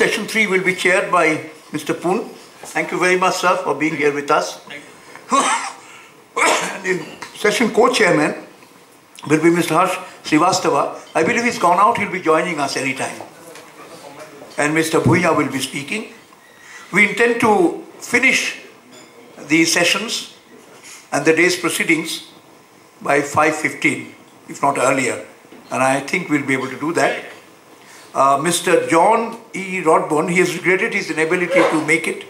session three will be chaired by Mr. Poon. Thank you very much, sir, for being here with us. in session co-chairman will be Mr. Harsh Srivastava. I believe he's gone out, he'll be joining us anytime. And Mr. Bhuya will be speaking. We intend to finish the sessions and the day's proceedings by 5.15, if not earlier. And I think we'll be able to do that. Uh, Mr. John E. Rodborn, he has regretted his inability to make it,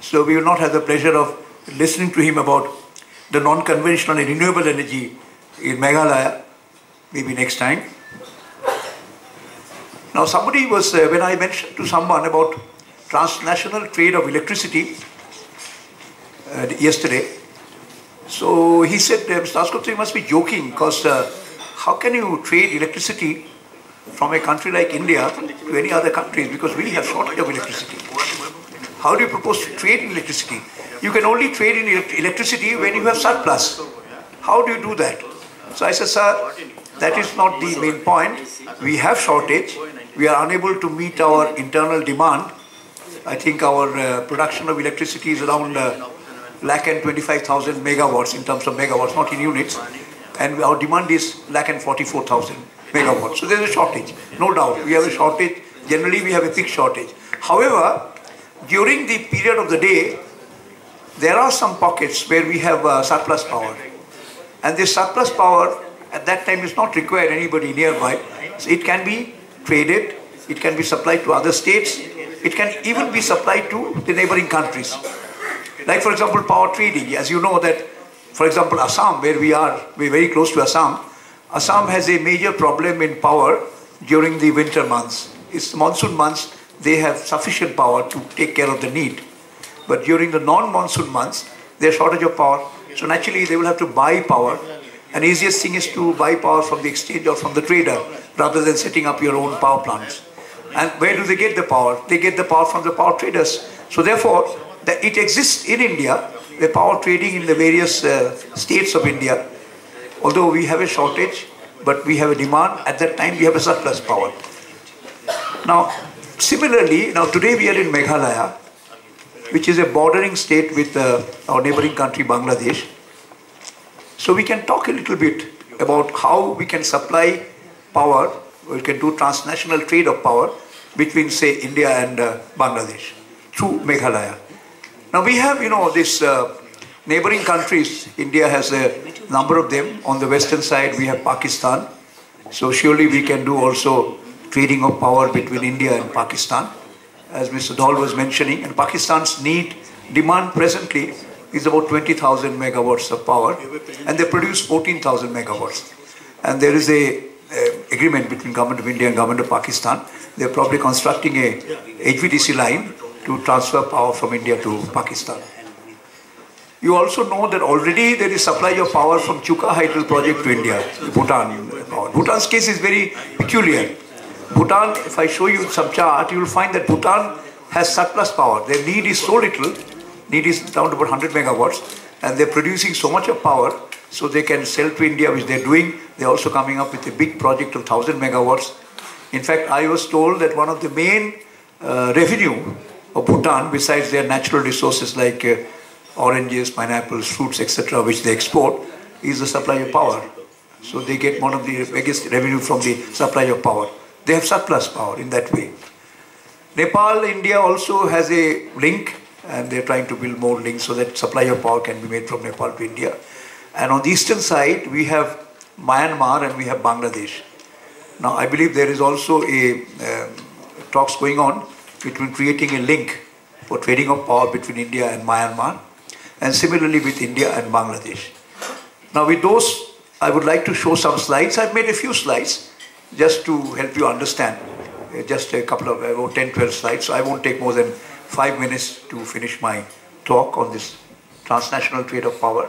so we will not have the pleasure of listening to him about the non-conventional and renewable energy in Meghalaya, maybe next time. Now somebody was, uh, when I mentioned to someone about transnational trade of electricity uh, yesterday, so he said, uh, Mr. Dasgupta must be joking because uh, how can you trade electricity from a country like India to any other countries because we have shortage of electricity. How do you propose to trade in electricity? You can only trade in electricity when you have surplus. How do you do that? So I said, sir, that is not the main point. We have shortage. We are unable to meet our internal demand. I think our uh, production of electricity is around uh, lakh and 25,000 megawatts in terms of megawatts, not in units. And our demand is lakh and 44,000 megawatts. So there's a shortage, no doubt. We have a shortage. Generally, we have a fixed shortage. However, during the period of the day, there are some pockets where we have uh, surplus power. And this surplus power at that time is not required anybody nearby. So it can be traded, it can be supplied to other states, it can even be supplied to the neighboring countries. Like for example, power trading. As you know that, for example, Assam, where we are, we're very close to Assam, Assam has a major problem in power during the winter months. It's monsoon months, they have sufficient power to take care of the need. But during the non-monsoon months, there's shortage of power. So naturally, they will have to buy power. And easiest thing is to buy power from the exchange or from the trader rather than setting up your own power plants. And where do they get the power? They get the power from the power traders. So therefore, it exists in India, the power trading in the various uh, states of India Although we have a shortage, but we have a demand, at that time we have a surplus power. Now, similarly, now today we are in Meghalaya, which is a bordering state with uh, our neighboring country Bangladesh. So we can talk a little bit about how we can supply power, we can do transnational trade of power between say India and uh, Bangladesh through Meghalaya. Now we have, you know, this uh, neighboring countries, India has a number of them. On the western side, we have Pakistan. So surely we can do also trading of power between India and Pakistan. As Mr. Dhaul was mentioning, and Pakistan's need, demand presently is about 20,000 megawatts of power, and they produce 14,000 megawatts. And there is a, a, agreement between government of India and government of Pakistan. They're probably constructing a HVDC line to transfer power from India to Pakistan. You also know that already there is supply of power from Chukha Hydro project to India, Bhutan. Bhutan's case is very peculiar. Bhutan, if I show you some chart, you will find that Bhutan has surplus power. Their need is so little, need is down to about 100 megawatts, and they're producing so much of power, so they can sell to India, which they're doing. They're also coming up with a big project of 1000 megawatts. In fact, I was told that one of the main uh, revenue of Bhutan, besides their natural resources like uh, oranges, pineapples, fruits, etc., which they export, is the supply of power. So they get one of the biggest revenue from the supply of power. They have surplus power in that way. Nepal, India also has a link and they're trying to build more links so that supply of power can be made from Nepal to India. And on the eastern side, we have Myanmar and we have Bangladesh. Now, I believe there is also a um, talks going on between creating a link for trading of power between India and Myanmar and similarly with India and Bangladesh. Now with those, I would like to show some slides. I've made a few slides just to help you understand. Uh, just a couple of about 10, 12 slides. So I won't take more than five minutes to finish my talk on this transnational trade of power.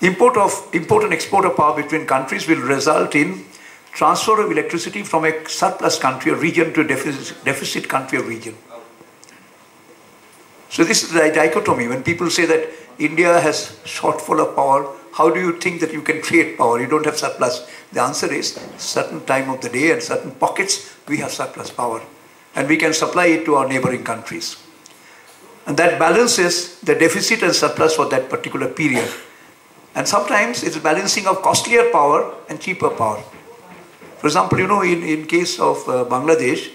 Import of import and export of power between countries will result in transfer of electricity from a surplus country or region to a deficit, deficit country or region. So this is the dichotomy. When people say that India has shortfall of power. How do you think that you can create power? You don't have surplus. The answer is certain time of the day and certain pockets we have surplus power. And we can supply it to our neighboring countries. And that balances the deficit and surplus for that particular period. And sometimes it's balancing of costlier power and cheaper power. For example, you know, in, in case of uh, Bangladesh,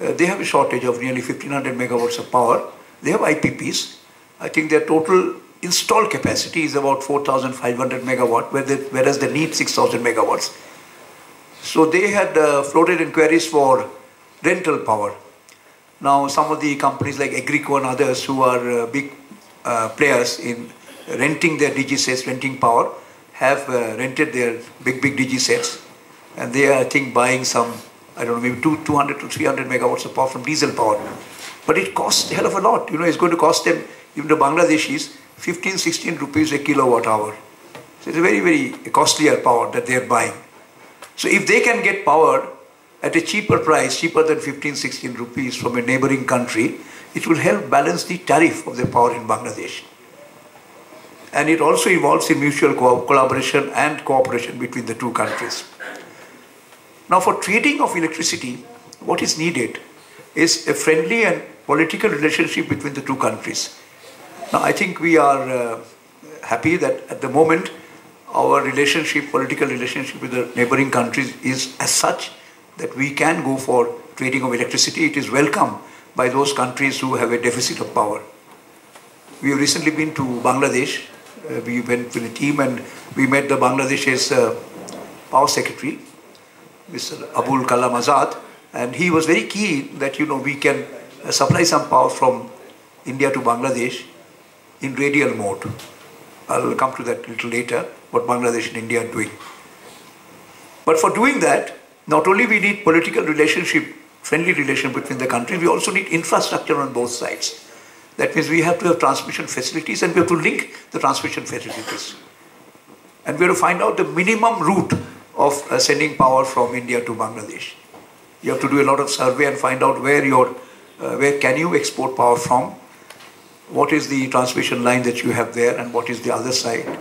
uh, they have a shortage of nearly 1500 megawatts of power. They have IPPs. I think their total installed capacity is about 4,500 megawatt, whereas they need 6,000 megawatts. So they had uh, floated inquiries for rental power. Now some of the companies like Aggreko and others who are uh, big uh, players in renting their DG sets, renting power, have uh, rented their big, big DG sets. And they are, I think, buying some, I don't know, maybe two, 200 to 300 megawatts of power from diesel power. But it costs a hell of a lot. You know, it's going to cost them, even the Bangladeshis, 15, 16 rupees a kilowatt hour. So it's a very, very costlier power that they're buying. So if they can get power at a cheaper price, cheaper than 15, 16 rupees from a neighboring country, it will help balance the tariff of the power in Bangladesh. And it also involves in mutual co collaboration and cooperation between the two countries. Now for trading of electricity, what is needed is a friendly and political relationship between the two countries. Now, I think we are uh, happy that at the moment our relationship, political relationship with the neighboring countries is as such that we can go for trading of electricity. It is welcome by those countries who have a deficit of power. We have recently been to Bangladesh. Uh, we went with a team and we met the Bangladesh's uh, power secretary, Mr. Abul Kalam Azad, and he was very keen that you know we can supply some power from India to Bangladesh in radial mode. I'll come to that a little later, what Bangladesh and India are doing. But for doing that, not only we need political relationship, friendly relation between the countries, we also need infrastructure on both sides. That means we have to have transmission facilities and we have to link the transmission facilities. And we have to find out the minimum route of uh, sending power from India to Bangladesh. You have to do a lot of survey and find out where your, uh, where can you export power from what is the transmission line that you have there and what is the other side.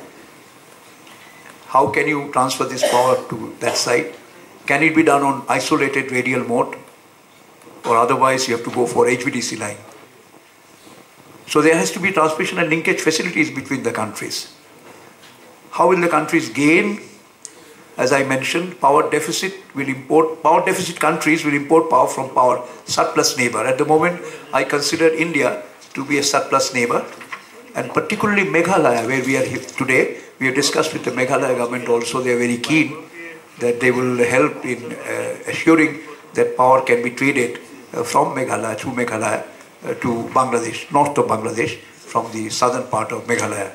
How can you transfer this power to that side? Can it be done on isolated radial mode? Or otherwise you have to go for HVDC line. So there has to be transmission and linkage facilities between the countries. How will the countries gain? As I mentioned, power deficit will import, power deficit countries will import power from power surplus neighbor. At the moment, I consider India to be a surplus neighbor. And particularly Meghalaya, where we are here today, we have discussed with the Meghalaya government also, they are very keen that they will help in uh, assuring that power can be traded uh, from Meghalaya, through Meghalaya, uh, to Bangladesh, north of Bangladesh, from the southern part of Meghalaya.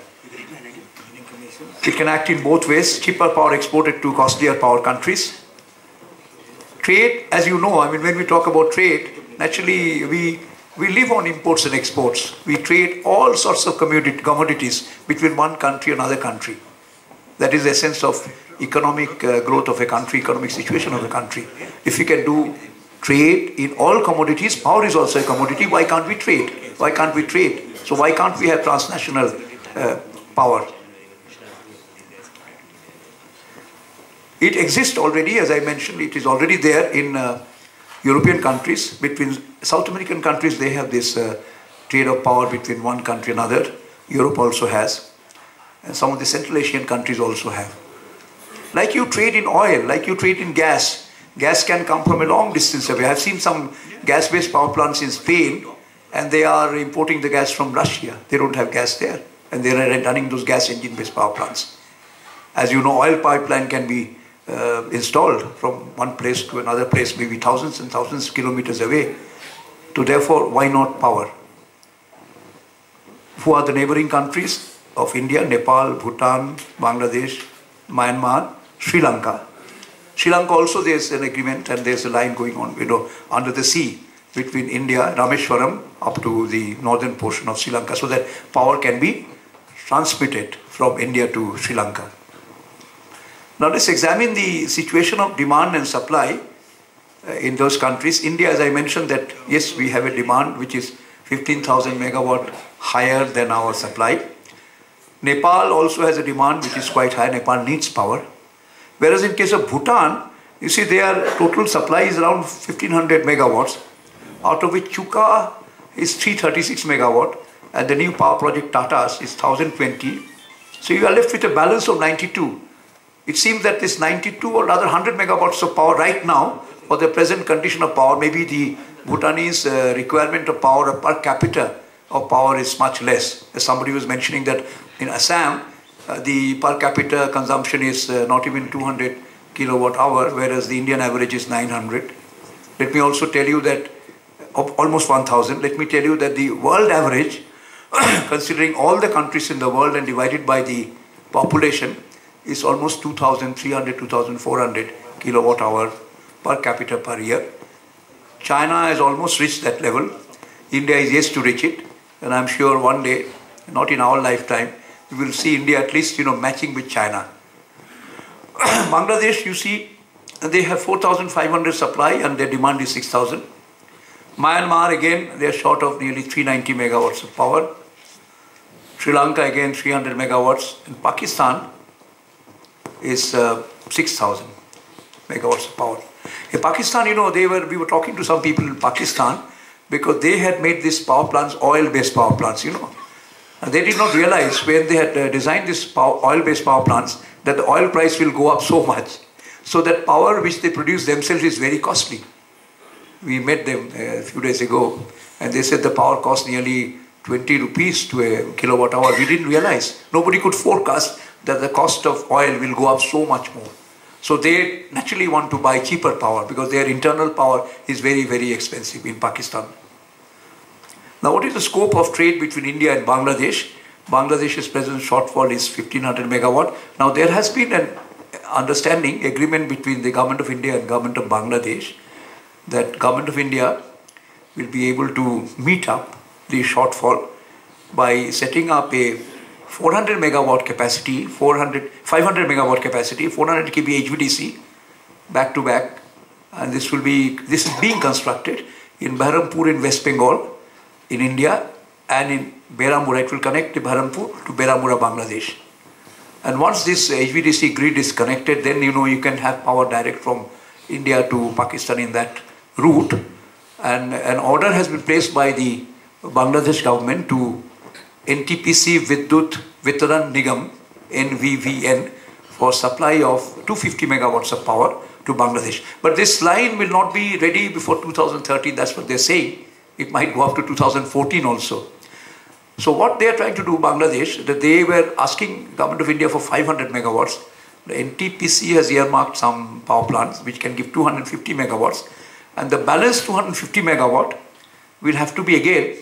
It can act in both ways, cheaper power exported to costlier power countries. Trade, as you know, I mean, when we talk about trade, naturally we we live on imports and exports. We trade all sorts of commodities between one country and another country. That is the essence of economic uh, growth of a country, economic situation of a country. If we can do trade in all commodities, power is also a commodity, why can't we trade? Why can't we trade? So why can't we have transnational uh, power? It exists already, as I mentioned, it is already there in uh, European countries, between South American countries, they have this uh, trade of power between one country and another. Europe also has. And some of the Central Asian countries also have. Like you trade in oil, like you trade in gas. Gas can come from a long distance away. I've seen some gas-based power plants in Spain and they are importing the gas from Russia. They don't have gas there. And they are running those gas engine-based power plants. As you know, oil pipeline can be uh, installed from one place to another place, maybe thousands and thousands of kilometers away. To therefore, why not power? Who are the neighboring countries of India, Nepal, Bhutan, Bangladesh, Myanmar, Sri Lanka. Sri Lanka also there's an agreement and there's a line going on, you know, under the sea between India, Rameshwaram, up to the northern portion of Sri Lanka, so that power can be transmitted from India to Sri Lanka. Now let's examine the situation of demand and supply uh, in those countries. India, as I mentioned, that yes, we have a demand which is 15,000 megawatt higher than our supply. Nepal also has a demand which is quite high. Nepal needs power. Whereas in case of Bhutan, you see their total supply is around 1500 megawatts, out of which Chukha is 336 megawatt and the new power project Tata's is 1020. So you are left with a balance of 92. It seems that this 92 or rather 100 megawatts of power right now for the present condition of power, maybe the Bhutanese uh, requirement of power per capita of power is much less. As somebody was mentioning that in Assam, uh, the per capita consumption is uh, not even 200 kilowatt hour, whereas the Indian average is 900. Let me also tell you that almost 1000. Let me tell you that the world average, considering all the countries in the world and divided by the population, is almost 2300, 2400 kilowatt hour per capita per year. China has almost reached that level. India is yet to reach it. And I'm sure one day, not in our lifetime, we will see India at least, you know, matching with China. Bangladesh, you see, they have 4,500 supply and their demand is 6,000. Myanmar, again, they are short of nearly 390 megawatts of power. Sri Lanka, again, 300 megawatts. And Pakistan is uh, 6,000 megawatts of power. In Pakistan, you know, they were, we were talking to some people in Pakistan because they had made these power plants oil-based power plants, you know. And they did not realize when they had uh, designed these power, oil-based power plants that the oil price will go up so much. So that power which they produce themselves is very costly. We met them uh, a few days ago and they said the power cost nearly 20 rupees to a kilowatt hour. We didn't realize. Nobody could forecast that the cost of oil will go up so much more. So they naturally want to buy cheaper power because their internal power is very, very expensive in Pakistan. Now, what is the scope of trade between India and Bangladesh? Bangladesh's present shortfall is 1500 megawatt. Now, there has been an understanding, agreement between the government of India and government of Bangladesh that government of India will be able to meet up the shortfall by setting up a 400 megawatt capacity, 400, 500 megawatt capacity, 400 kV HVDC back to back. And this will be, this is being constructed in Baharampur in West Bengal, in India, and in Bheramara. It will connect Baharampur to Bheramara, Bangladesh. And once this HVDC grid is connected, then you know you can have power direct from India to Pakistan in that route. And an order has been placed by the Bangladesh government to NTPC Vidyut Vitran Nigam, NVVN, for supply of 250 megawatts of power to Bangladesh. But this line will not be ready before 2013, that's what they're saying. It might go up to 2014 also. So what they are trying to do, Bangladesh, that they were asking government of India for 500 megawatts. The NTPC has earmarked some power plants which can give 250 megawatts. And the balance 250 megawatt will have to be again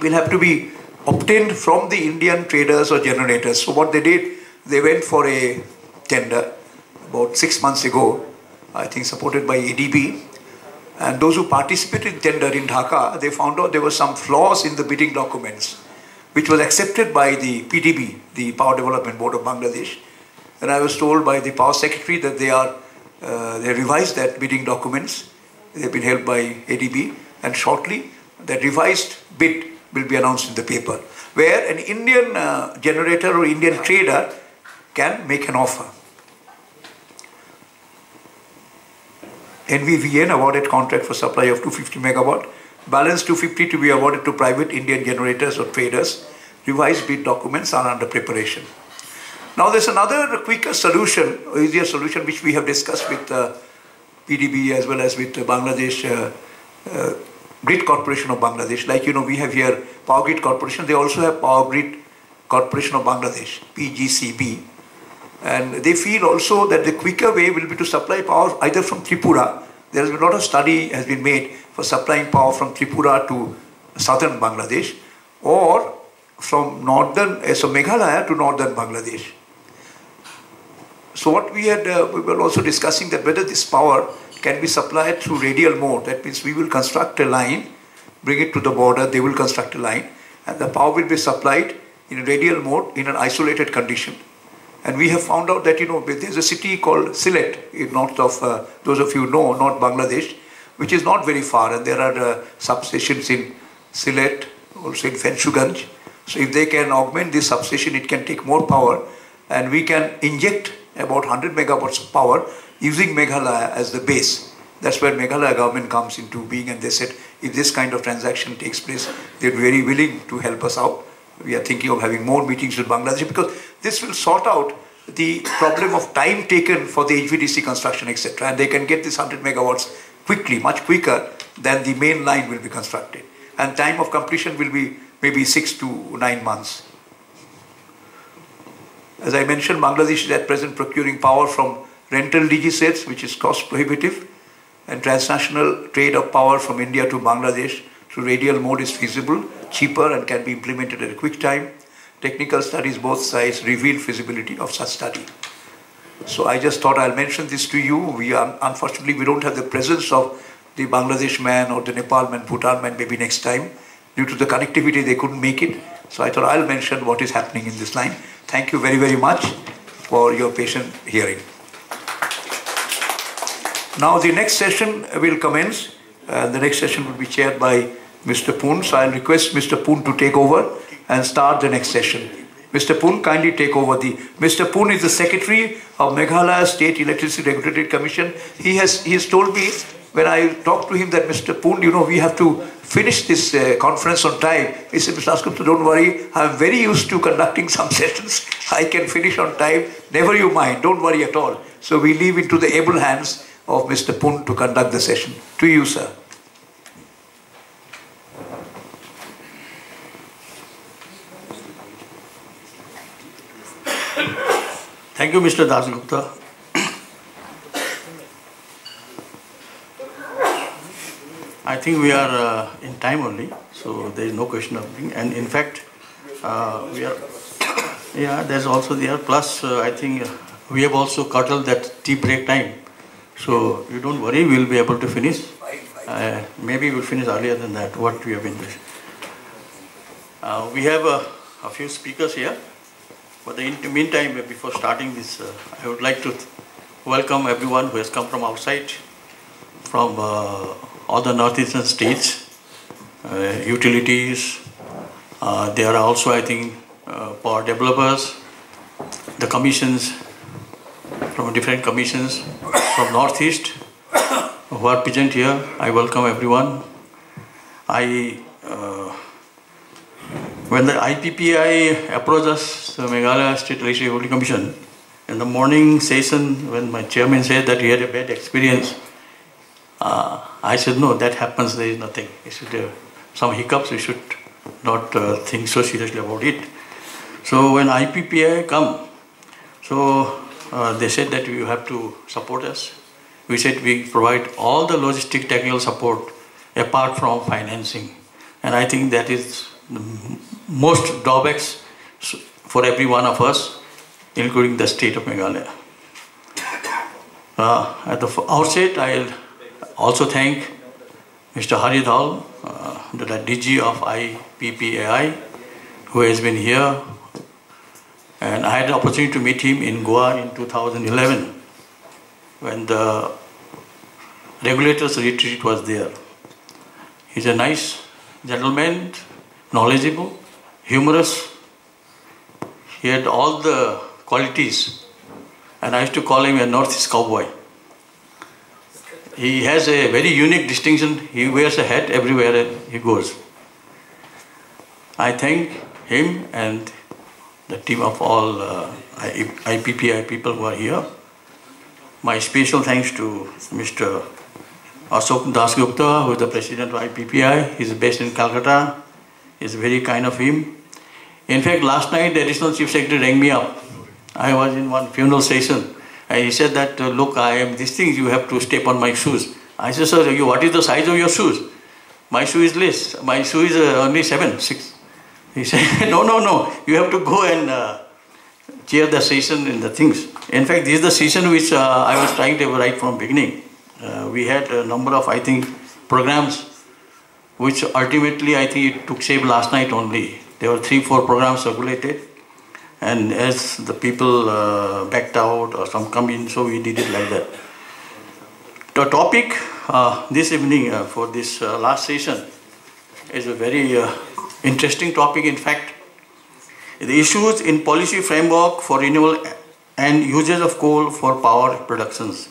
will have to be obtained from the Indian traders or generators. So what they did, they went for a tender about six months ago, I think supported by ADB. And those who participated in tender in Dhaka, they found out there were some flaws in the bidding documents, which was accepted by the PDB, the Power Development Board of Bangladesh. And I was told by the Power Secretary that they are uh, they revised that bidding documents. They've been held by ADB, and shortly that revised bid will be announced in the paper, where an Indian uh, generator or Indian trader can make an offer. NVVN awarded contract for supply of 250 megawatt, balance 250 to be awarded to private Indian generators or traders. Revised bid documents are under preparation. Now there's another quicker solution, easier solution which we have discussed with uh, PDB as well as with uh, Bangladesh uh, uh Grid Corporation of Bangladesh. Like, you know, we have here Power Grid Corporation. They also have Power Grid Corporation of Bangladesh, PGCB. And they feel also that the quicker way will be to supply power either from Tripura. There has been a lot of study has been made for supplying power from Tripura to southern Bangladesh or from northern, uh, so Meghalaya to northern Bangladesh. So what we had, uh, we were also discussing that whether this power can be supplied through radial mode. That means we will construct a line, bring it to the border, they will construct a line, and the power will be supplied in radial mode in an isolated condition. And we have found out that, you know, there's a city called Sylhet in north of, uh, those of you know, North Bangladesh, which is not very far. And there are uh, substations in Sylhet, also in Fenchuganj. So if they can augment this substation, it can take more power and we can inject about 100 megawatts of power using Meghalaya as the base. That's where Meghalaya government comes into being and they said if this kind of transaction takes place, they're very willing to help us out. We are thinking of having more meetings with Bangladesh because this will sort out the problem of time taken for the HVDC construction, etc. And they can get this 100 megawatts quickly, much quicker than the main line will be constructed. And time of completion will be maybe six to nine months. As I mentioned, Bangladesh is at present procuring power from rental DG which is cost prohibitive, and transnational trade of power from India to Bangladesh through radial mode is feasible, cheaper, and can be implemented at a quick time. Technical studies both sides reveal feasibility of such study. So I just thought I'll mention this to you. We are, unfortunately, we don't have the presence of the Bangladesh man or the Nepal man, Bhutan man maybe next time. Due to the connectivity, they couldn't make it. So I thought I'll mention what is happening in this line. Thank you very, very much for your patient hearing. Now the next session will commence. Uh, the next session will be chaired by Mr. Poon. So I'll request Mr. Poon to take over and start the next session. Mr. Poon, kindly take over the. Mr. Poon is the secretary of Meghalaya State Electricity Regulatory Commission. He has he has told me when I talked to him that Mr. Poon, you know, we have to finish this uh, conference on time. He said, Mr. Dasgupta, don't worry. I'm very used to conducting some sessions. I can finish on time. Never you mind. Don't worry at all. So we leave it to the able hands of Mr. Poon to conduct the session. To you, sir. Thank you, Mr. Dasgupta. I think we are uh, in time only, so there is no question of being. And in fact, uh, we are. Yeah, there's also there. Plus, uh, I think we have also curtailed that tea break time. So you don't worry, we'll be able to finish. Uh, maybe we'll finish earlier than that. What we have been doing. Uh, we have uh, a few speakers here. But in the meantime, before starting this, uh, I would like to welcome everyone who has come from outside, from uh, all the northeastern states, uh, utilities. Uh, there are also, I think, uh, power developers, the commissions, from different commissions from northeast who are present here. I welcome everyone. I uh, when the IPPAI approached us, the Meghalaya State Electricity Commission, in the morning session, when my chairman said that he had a bad experience, uh, I said, no, that happens, there is nothing. Said, uh, some hiccups, we should not uh, think so seriously about it. So when IPPAI come, so uh, they said that you have to support us. We said we provide all the logistic technical support apart from financing. And I think that is the most drawbacks for every one of us, including the state of Meghalaya. Uh, at the outset, I'll also thank Mr. Harry Dhaul, uh, the DG of IPPAI, who has been here. And I had the opportunity to meet him in Goa in 2011 when the regulators retreat was there. He's a nice gentleman, knowledgeable, humorous. He had all the qualities, and I used to call him a Northeast cowboy. He has a very unique distinction. He wears a hat everywhere he goes. I thank him and the team of all uh, IPPAI people who are here. My special thanks to Mr. Ashok Dasgupta, who is the president of IPPI. He's based in Calcutta. It's very kind of him. In fact, last night the additional chief secretary rang me up. I was in one funeral station. And he said that, uh, look, I am these things, you have to step on my shoes. I said, sir, you, what is the size of your shoes? My shoe is less. My shoe is uh, only seven, six. He said, no, no, no. You have to go and uh, chair the session and the things. In fact, this is the session which uh, I was trying to write from beginning. Uh, we had a number of, I think, programs which ultimately I think it took shape last night only. There were three, four programs circulated and as the people uh, backed out or some come in, so we did it like that. The topic uh, this evening uh, for this uh, last session is a very interesting topic. In fact, the issues in policy framework for renewable and usage of coal for power productions.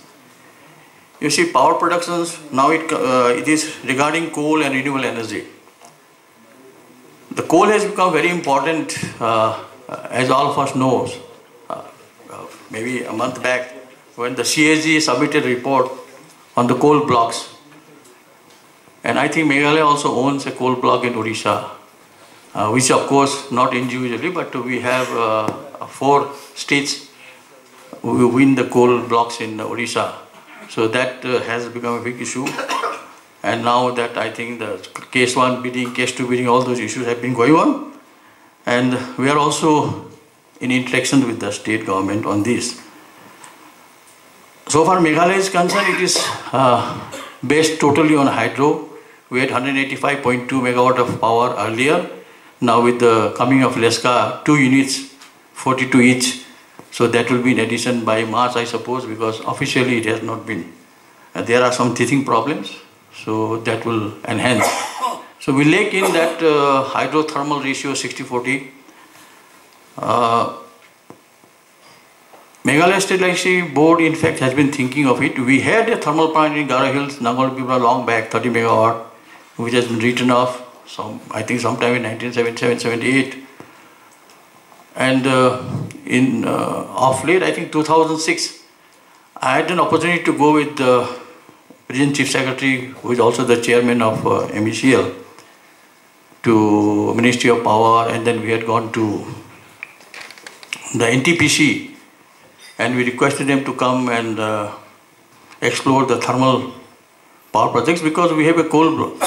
You see, power productions, now it, uh, it is regarding coal and renewable energy. The coal has become very important, uh, as all of us knows. Uh, uh maybe a month back, when the CAG submitted report on the coal blocks. And I think Meghalaya also owns a coal block in Odisha, which of course not individually, but we have uh, four states who win the coal blocks in Odisha. So that uh, has become a big issue. And now that I think the case one bidding, case two bidding, all those issues have been going on. And we are also in interaction with the state government on this. So far Meghalaya is concerned, it is uh, based totally on hydro. We had 185.2 megawatt of power earlier. Now with the coming of Leshka, two units, 42 each. So that will be in addition by March, I suppose, because officially it has not been. Uh, there are some teething problems. So that will enhance. So we lake in that uh, hydrothermal ratio 60-40. Uh, Meghalaya State Electricity Board in fact has been thinking of it. We had a thermal plant in Garo Hills, Nangal Bibra long back, 30 megawatt, which has been written off, some, I think sometime in 1977-78. And uh, in uh, off late, I think 2006, I had an opportunity to go with the Region Chief Secretary, who is also the chairman of uh, MECL, to Ministry of Power, and then we had gone to the NTPC, and we requested them to come and uh, explore the thermal power projects because we have a coal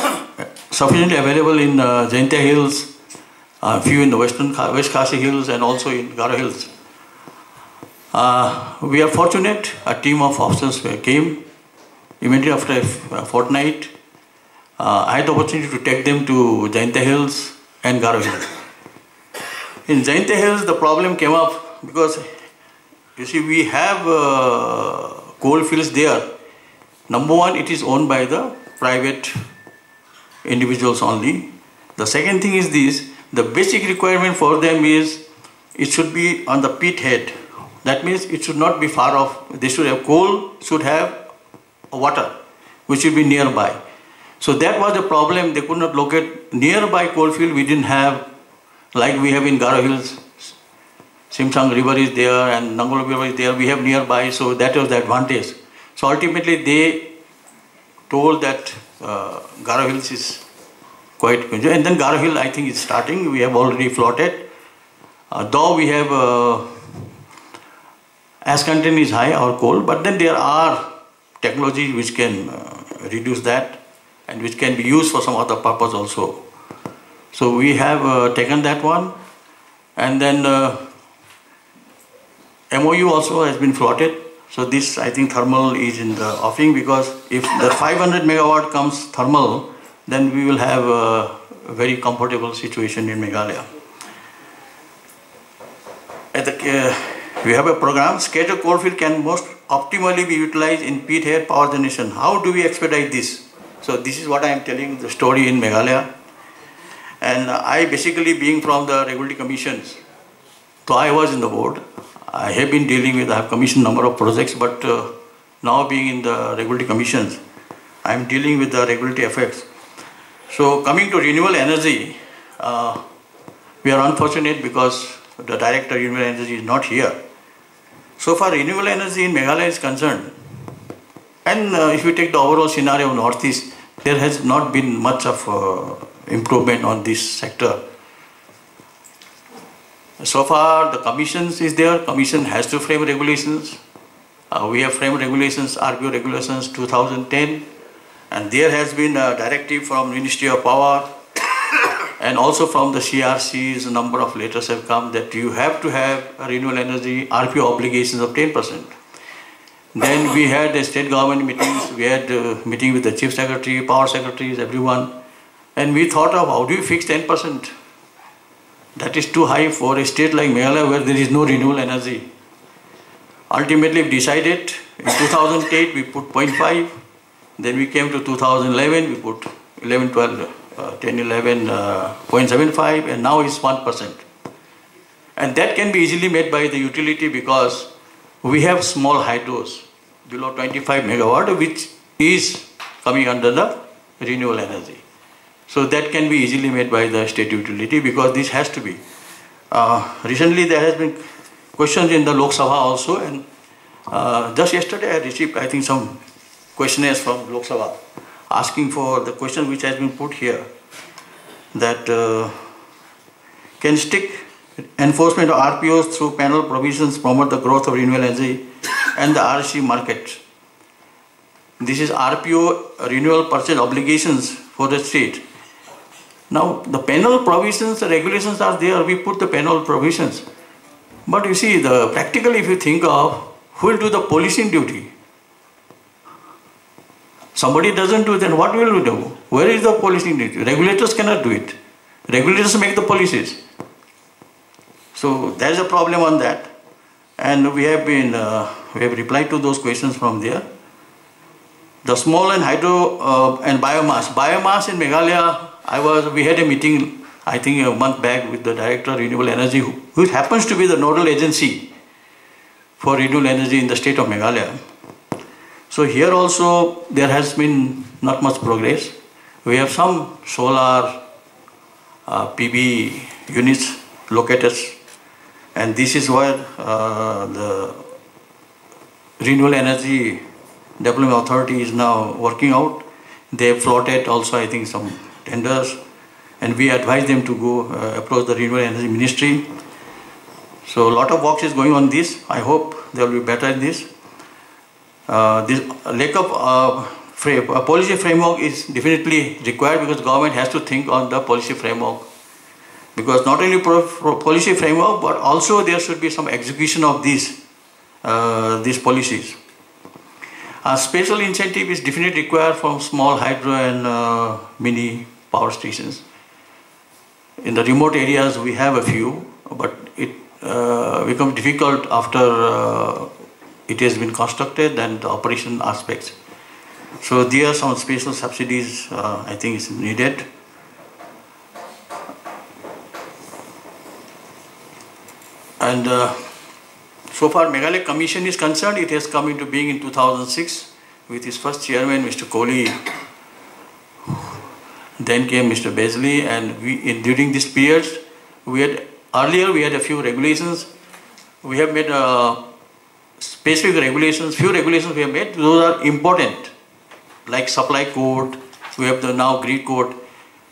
sufficiently available in uh, Jaintia Hills, a few in the western West Khasi Hills, and also in Garo Hills. Uh, we are fortunate, a team of officers came Immediately after a fortnight, uh, I had the opportunity to take them to Jaintia Hills and Garo Hills. In Jaintia Hills, the problem came up because you see, we have uh, coal fields there. Number one, it is owned by the private individuals only. The second thing is this the basic requirement for them is it should be on the pit head. That means it should not be far off. They should have coal, should have water which should be nearby. So that was the problem. They could not locate nearby coal field. We didn't have like we have in Garo Hills. Simsang River is there and Nangol River is there. We have nearby, so that was the advantage. So ultimately they told that uh, Garo Hills is quite good. And then Garo Hill I think is starting. We have already floated. Uh, though we have uh, ash content is high or coal, but then there are technology which can uh, reduce that and which can be used for some other purpose also. So we have uh, taken that one and then uh, MOU also has been floated. So this I think thermal is in the offing because if the 500 megawatt comes thermal then we will have a very comfortable situation in Meghalaya. The, uh, we have a program, scattered coalfield can most optimally be utilized in pit head power generation. How do we expedite this? So this is what I am telling the story in Meghalaya. And I basically being from the regulatory commissions, so I was in the board. I have been dealing with, I have commissioned number of projects, but uh, now being in the regulatory commissions, I am dealing with the regulatory effects. So coming to renewable energy, uh, we are unfortunate because the director of renewable energy is not here. So far renewable energy in Meghalaya is concerned, and uh, if you take the overall scenario of Northeast, there has not been much of uh, improvement on this sector. So far the commission is there, commission has to frame regulations. Uh, we have framed regulations, RPO regulations 2010 and there has been a directive from Ministry of Power and also from the CRCs, a number of letters have come that you have to have renewable energy RPO obligations of 10%. Then we had the state government meetings, we had a meeting with the chief secretary, power secretaries, everyone. And we thought of how do you fix 10%? That is too high for a state like Meghalaya where there is no renewable energy. Ultimately we decided in 2008 we put 0.5, then we came to 2011 we put 11, 12 uh, 10, 11, uh, 0.75 and now it's 1%. And that can be easily made by the utility because we have small hydros below 25 megawatt, which is coming under the renewable energy. So that can be easily made by the state utility because this has to be. Uh, recently there has been questions in the Lok Sabha also and uh, just yesterday I received I think some questionnaires from Lok Sabha asking for the question which has been put here that uh, can stick enforcement of RPOs through penal provisions promote the growth of renewable energy and the REC market. This is RPO renewal purchase obligations for the state. Now the penal provisions, the regulations are there, we put the penal provisions. But you see, the practically if you think of, who will do the policing duty? Somebody doesn't do it, then what will we do? Where is the policing duty? Regulators cannot do it. Regulators make the policies. So there is a problem on that. And we have been, uh, we have replied to those questions from there. The small and hydro uh, and biomass. Biomass in Meghalaya, I was, we had a meeting, I think a month back with the Director of Renewable Energy, who, who happens to be the nodal agency for renewable energy in the state of Meghalaya. So here also there has been not much progress. We have some solar uh, PV units located and this is where uh, the renewable energy development authority is now working out. They have floated also I think some tenders and we advise them to go uh, approach the renewable energy ministry. So a lot of work is going on this. I hope they will be better in this. Uh, this lack of uh, frame, policy framework is definitely required because government has to think on the policy framework because not only pro, pro policy framework but also there should be some execution of these uh, these policies. A special incentive is definitely required for small hydro and uh, mini power stations. In the remote areas we have a few but it uh, becomes difficult after uh, it has been constructed and the operation aspects. So there are some special subsidies uh, I think is needed. And uh, so far Meghalaya Commission is concerned, it has come into being in 2006 with its first chairman, Mr. Kohli. Then came Mr. Beasley and we, in, during this period, we had, earlier we had a few regulations. We have made uh, specific regulations, few regulations we have made, those are important, like supply code, we have the now grid code.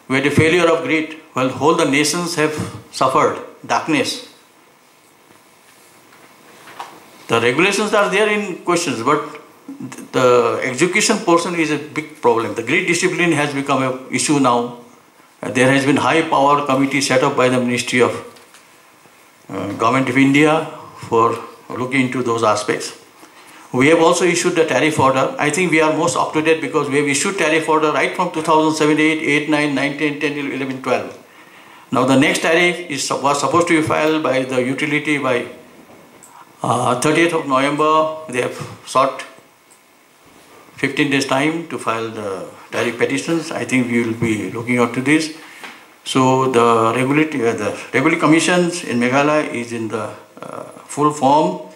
We had a failure of grid, well, whole the nations have suffered darkness the regulations are there in questions, but the execution portion is a big problem. The grid discipline has become an issue now. There has been high power committee set up by the Ministry of uh, Government of India for looking into those aspects. We have also issued the tariff order. I think we are most up to date because we have issued tariff order right from 2007, 8, 8, 9, 9, 10, 10, 11, 12. Now the next tariff is, was supposed to be filed by the utility by uh, 30th of November, they have sought 15 days time to file the direct petitions. I think we will be looking out to this. So the regulatory, uh, the regulatory commissions in Meghalaya is in the uh, full form.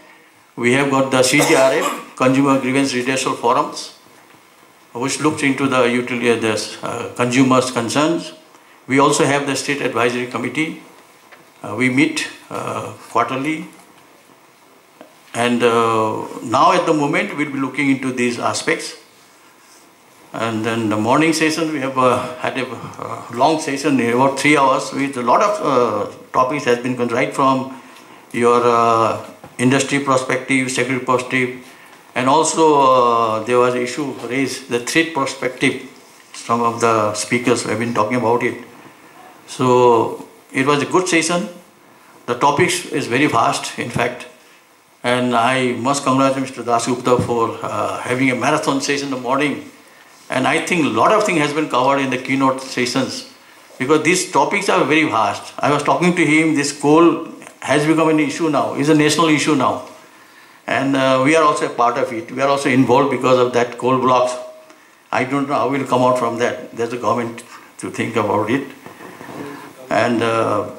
We have got the CGRF, Consumer Grievance Redressal Forums, which looks into the utility, uh, the uh, consumers' concerns. We also have the State Advisory Committee. Uh, we meet uh, quarterly and uh, now at the moment we'll be looking into these aspects. And then the morning session, we have uh, had a uh, long session, about three hours, with a lot of uh, topics has been right from your uh, industry perspective, security perspective, and also there was an issue raised, the threat perspective. Some of the speakers have been talking about it. So it was a good session. The topics is very vast, in fact. And I must congratulate Mr. Dasgupta for uh, having a marathon session in the morning and I think a lot of things has been covered in the keynote sessions because these topics are very vast. I was talking to him, this coal has become an issue now, is a national issue now. And uh, we are also a part of it. We are also involved because of that coal blocks. I don't know how we'll come out from that. There's a government to think about it. And uh,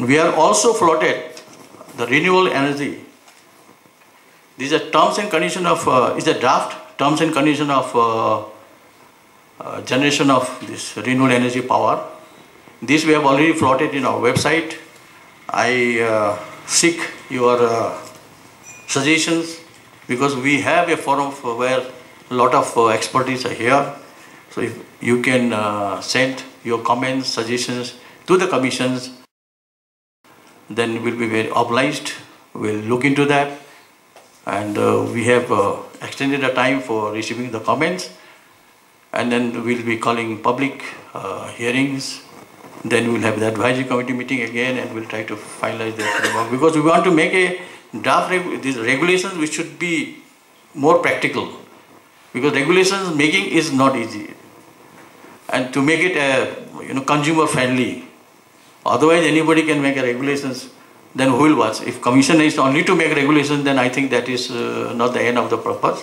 we are also floated the renewable energy. These are terms and condition of, uh, is a draft terms and condition of uh, uh, generation of this renewable energy power. This we have already floated in our website. I uh, seek your uh, suggestions because we have a forum where a lot of uh, expertise are here. So if you can send your comments, suggestions to the commissions, then we'll be very obliged. We'll look into that. And uh, we have uh, extended the time for receiving the comments. And then we'll be calling public uh, hearings. Then we'll have the advisory committee meeting again and we'll try to finalize the framework. Because we want to make a draft, reg- these regulations which should be more practical. Because regulations making is not easy. And to make it uh, you know, consumer friendly, Otherwise, anybody can make a regulations, then who will watch? If commission is only to make regulation, then I think that is uh, not the end of the purpose.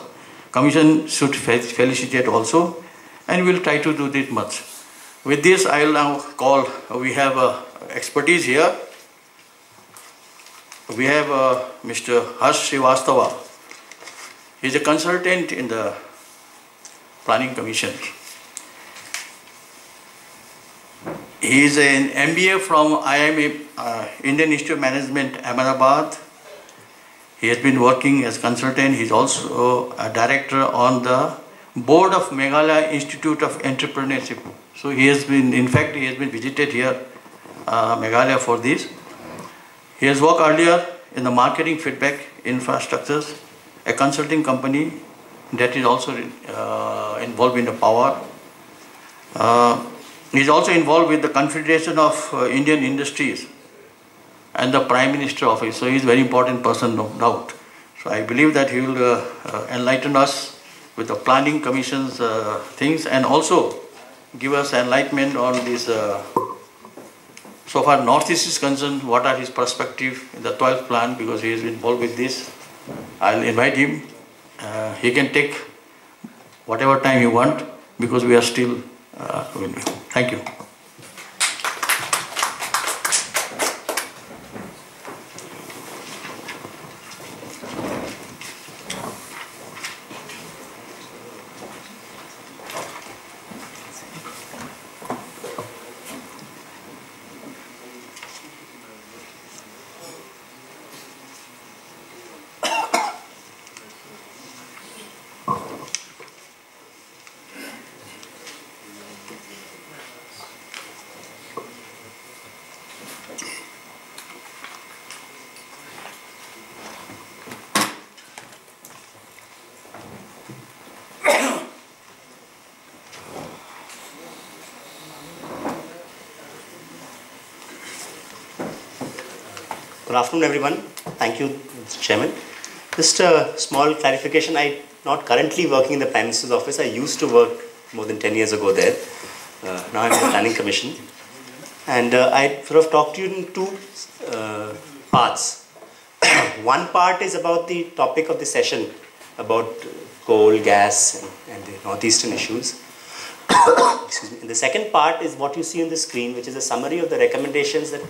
Commission should felicitate also, and we'll try to do this much. With this, I will now call, we have uh, expertise here. We have uh, Mr. Harsh Srivastava. He is a consultant in the Planning Commission. He is an MBA from IIM, uh, Indian Institute of Management, Ahmedabad. He has been working as consultant. He is also a director on the board of Meghalaya Institute of Entrepreneurship. So he has been, in fact, he has been visited here, uh, Meghalaya for this. He has worked earlier in the marketing feedback infrastructures, a consulting company that is also uh, involved in the power. Uh, he is also involved with the Confederation of uh, Indian Industries and the Prime Minister office. So he is a very important person, no doubt. So I believe that he will uh, uh, enlighten us with the planning commission's uh, things and also give us enlightenment on this. Uh, so far, Northeast is concerned, what are his perspective in the 12th plan because he is involved with this. I'll invite him. Uh, he can take whatever time you want because we are still uh. Thank you. Good afternoon, everyone. Thank you, Mr. Chairman. Just a small clarification. I'm not currently working in the Prime Minister's office. I used to work more than 10 years ago there. Uh, now I'm in the Planning Commission. And uh, I sort of talked to you in two uh, parts. One part is about the topic of the session about coal, gas, and, and the northeastern issues. Excuse me. And the second part is what you see on the screen, which is a summary of the recommendations that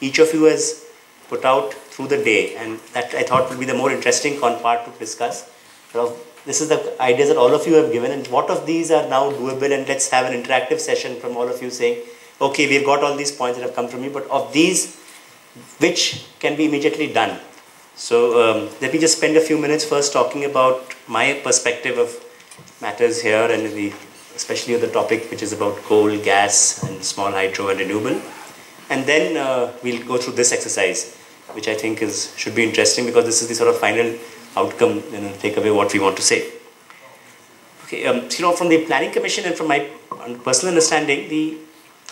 each of you has put out through the day, and that I thought would be the more interesting part to discuss. So this is the ideas that all of you have given, and what of these are now doable? And let's have an interactive session from all of you saying, okay, we've got all these points that have come from you, but of these, which can be immediately done? So um, let me just spend a few minutes first talking about my perspective of matters here, and the, especially of the topic which is about coal, gas, and small hydro and renewable and then uh, we'll go through this exercise, which I think is should be interesting because this is the sort of final outcome, you know, take away what we want to say. Okay, um, so, you know, from the Planning Commission and from my personal understanding, the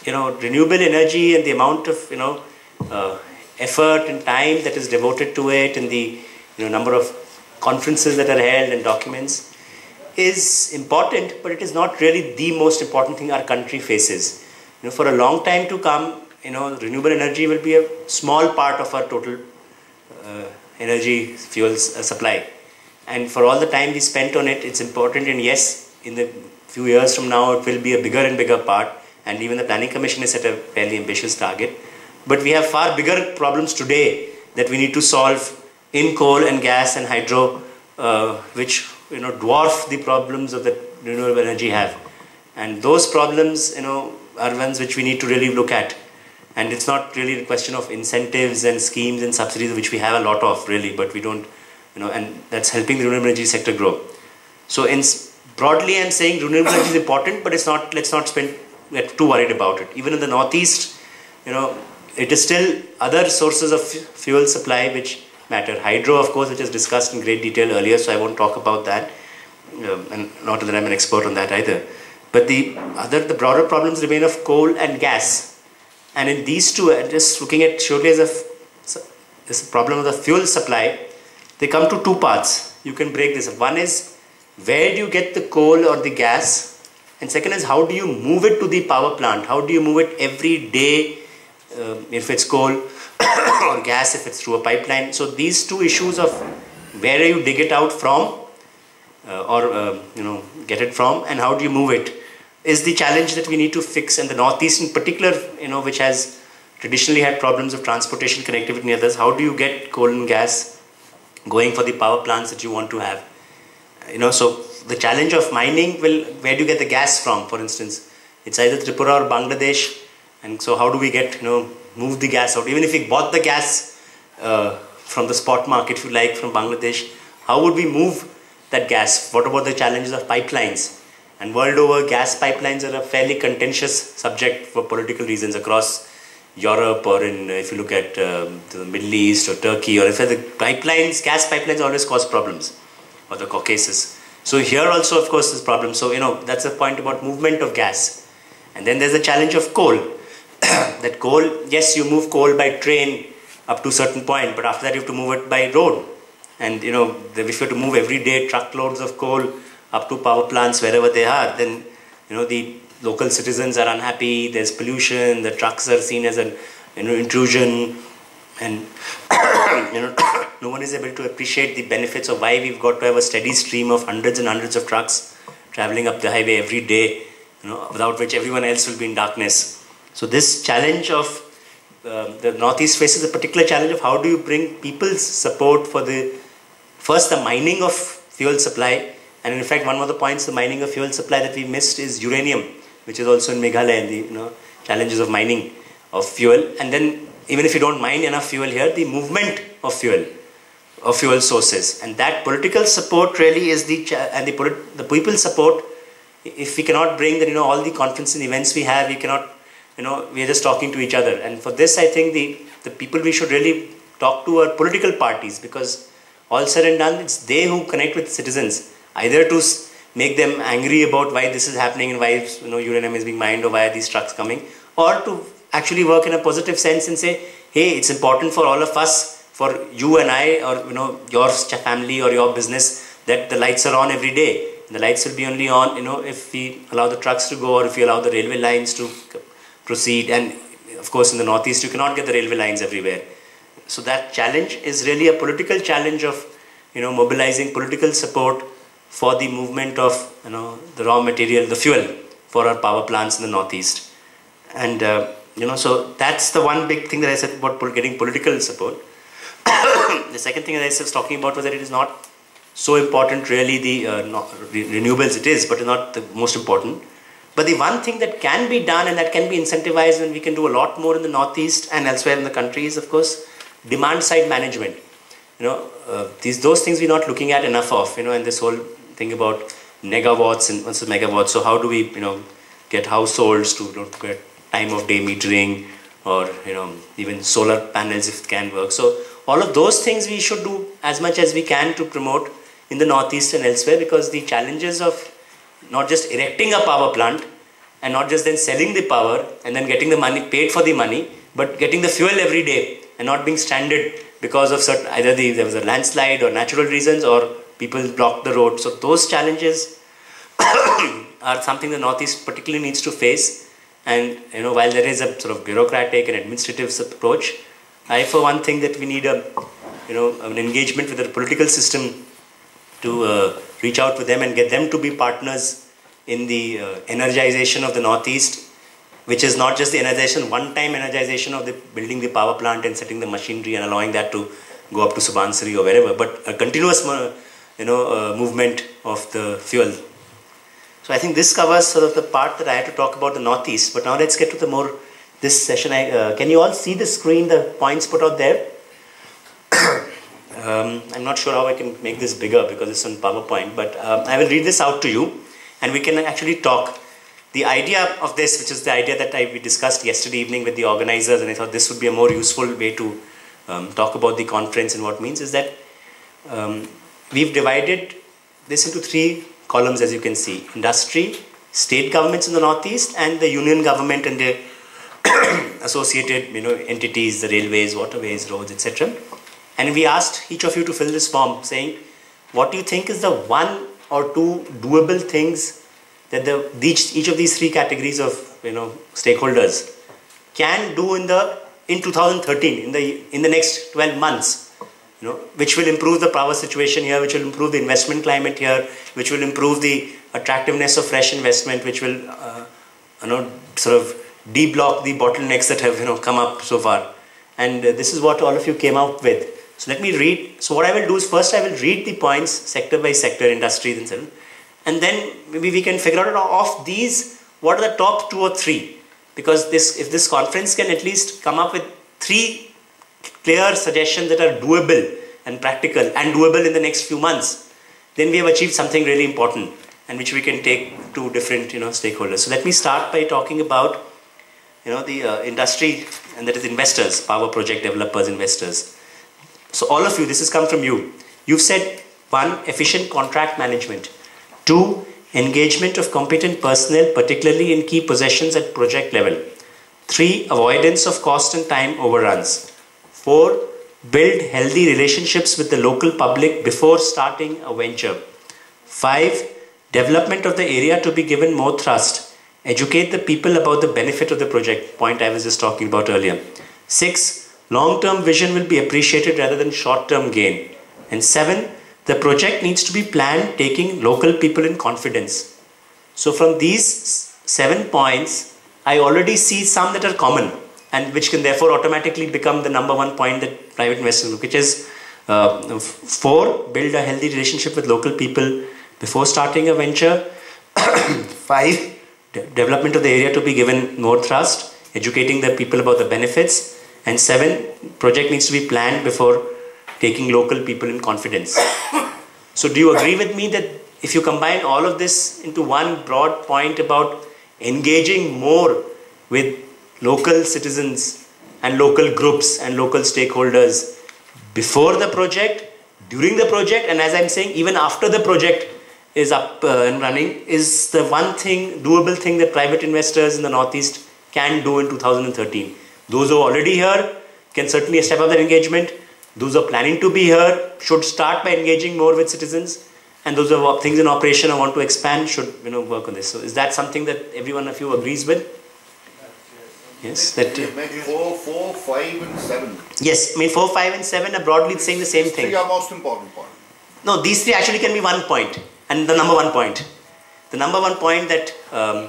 you know renewable energy and the amount of you know uh, effort and time that is devoted to it, and the you know number of conferences that are held and documents is important, but it is not really the most important thing our country faces. You know, for a long time to come, you know, renewable energy will be a small part of our total uh, energy fuels uh, supply. And for all the time we spent on it, it's important. And yes, in the few years from now, it will be a bigger and bigger part. And even the Planning Commission has set a fairly ambitious target. but we have far bigger problems today that we need to solve in coal and gas and hydro, uh, which you know dwarf the problems of the renewable energy have. And those problems, you know, are ones which we need to really look at. And it's not really a question of incentives and schemes and subsidies, which we have a lot of really, but we don't, you know, and that's helping the renewable energy sector grow. So in broadly, I'm saying renewable energy is important, but it's not. Let's not spend get too worried about it. Even in the northeast, you know, it is still other sources of fuel supply which matter. Hydro, of course, which is discussed in great detail earlier, so I won't talk about that. Um, and not that I'm an expert on that either. But the other, the broader problems remain of coal and gas. And in these two, uh, just looking at surely as a this problem of the fuel supply, they come to two parts. You can break this up. One is where do you get the coal or the gas? And second is how do you move it to the power plant? How do you move it every day uh, if it's coal or gas if it's through a pipeline? So these two issues of where you dig it out from uh, or uh, you know get it from and how do you move it is the challenge that we need to fix and the northeast in particular you know which has traditionally had problems of transportation connectivity and others. How do you get coal and gas going for the power plants that you want to have? You know so the challenge of mining will where do you get the gas from for instance? It's either tripura or bangladesh. And so how do we get you know move the gas out? Even if we bought the gas uh, from the spot market if you like from bangladesh how would we move that gas? What about the challenges of pipelines and world over, gas pipelines are a fairly contentious subject for political reasons across Europe or in, if you look at um, the Middle East or Turkey or if the pipelines, gas pipelines always cause problems or the Caucasus. So here also, of course, there's problems. So, you know, that's the point about movement of gas. And then there's the challenge of coal. that coal, yes, you move coal by train up to a certain point, but after that you have to move it by road. And, you know, if you have to move every day truckloads of coal up to power plants wherever they are, then you know the local citizens are unhappy. There's pollution. The trucks are seen as an you know intrusion, and you know no one is able to appreciate the benefits of why we've got to have a steady stream of hundreds and hundreds of trucks traveling up the highway every day. You know, without which everyone else will be in darkness. So this challenge of uh, the Northeast faces a particular challenge of how do you bring people's support for the first the mining of fuel supply and in fact, one of the points, the mining of fuel supply that we missed is uranium, which is also in Meghalaya, and the you know, challenges of mining of fuel. And then, even if you don't mine enough fuel here, the movement of fuel, of fuel sources. And that political support really is the, and the, the people support, if we cannot bring that, you know, all the conferences and events we have, we cannot, you know, we are just talking to each other. And for this, I think the, the people we should really talk to are political parties because all said and done, it's they who connect with citizens either to make them angry about why this is happening and why you know uranium is being mined or why are these trucks coming or to actually work in a positive sense and say hey it's important for all of us for you and I or you know your family or your business that the lights are on every day. The lights will be only on you know if we allow the trucks to go or if we allow the railway lines to proceed. And of course in the northeast you cannot get the railway lines everywhere. So that challenge is really a political challenge of you know mobilizing political support for the movement of you know the raw material, the fuel for our power plants in the northeast. And uh, you know, so that's the one big thing that I said about getting political support. the second thing that I was talking about was that it is not so important really the uh, renewables it is, but not the most important. But the one thing that can be done and that can be incentivized and we can do a lot more in the northeast and elsewhere in the country is of course demand side management. You know, uh, these those things we're not looking at enough of. You know, and this whole think about megawatts and what's a megawatt. So how do we, you know, get households to you know, get time of day metering or you know even solar panels if it can work. So all of those things we should do as much as we can to promote in the northeast and elsewhere because the challenges of not just erecting a power plant and not just then selling the power and then getting the money paid for the money but getting the fuel every day and not being stranded because of certain either the, there was a landslide or natural reasons or people block the road. So those challenges are something the Northeast particularly needs to face. And you know, while there is a sort of bureaucratic and administrative approach, I for one think that we need a you know an engagement with the political system to uh, reach out to them and get them to be partners in the uh, energization of the Northeast which is not just the energization, one-time energization of the building the power plant and setting the machinery and allowing that to go up to Subansiri or wherever, but a continuous, you know, uh, movement of the fuel. So I think this covers sort of the part that I had to talk about the Northeast. But now let's get to the more this session. I, uh, can you all see the screen, the points put out there? um, I'm not sure how I can make this bigger because it's on PowerPoint, but um, I will read this out to you, and we can actually talk the idea of this, which is the idea that I, we discussed yesterday evening with the organizers, and I thought this would be a more useful way to um, talk about the conference and what means, is that um, we've divided this into three columns as you can see. Industry, state governments in the northeast, and the union government and the associated you know, entities, the railways, waterways, roads, etc. And we asked each of you to fill this form saying, what do you think is the one or two doable things that the each, each of these three categories of you know stakeholders can do in the in 2013 in the in the next 12 months you know which will improve the power situation here which will improve the investment climate here which will improve the attractiveness of fresh investment which will uh, you know sort of deblock the bottlenecks that have you know come up so far. And uh, this is what all of you came out with. So let me read. So what i will do is first i will read the points sector by sector industries and so on and then maybe we can figure out of these what are the top two or three? Because this if this conference can at least come up with three clear suggestions that are doable and practical and doable in the next few months then we have achieved something really important and which we can take to different you know stakeholders so let me start by talking about you know the uh, industry and that is investors power project developers investors so all of you this has come from you you've said one efficient contract management Two, engagement of competent personnel, particularly in key possessions at project level. Three, avoidance of cost and time overruns. Four, build healthy relationships with the local public before starting a venture. Five, development of the area to be given more thrust. Educate the people about the benefit of the project, point I was just talking about earlier. Six, long-term vision will be appreciated rather than short-term gain. And seven, the project needs to be planned taking local people in confidence. So from these seven points, I already see some that are common and which can therefore automatically become the number one point that private investors look, which is uh, four, build a healthy relationship with local people before starting a venture. Five, de development of the area to be given more thrust, educating the people about the benefits. And seven, project needs to be planned before taking local people in confidence. so do you agree with me that if you combine all of this into one broad point about engaging more with local citizens and local groups and local stakeholders before the project, during the project, and as I'm saying, even after the project is up uh, and running, is the one thing, doable thing that private investors in the Northeast can do in 2013. Those who are already here can certainly step up their engagement. Those who are planning to be here should start by engaging more with citizens, and those who have things in operation or want to expand should you know work on this. So, is that something that every one of you agrees with? Yes, that. Uh, four, four, five, and seven. Yes, I mean four, five, and seven are broadly saying the same thing. Three are most important point. No, these three actually can be one point, and the number one point. The number one point that um,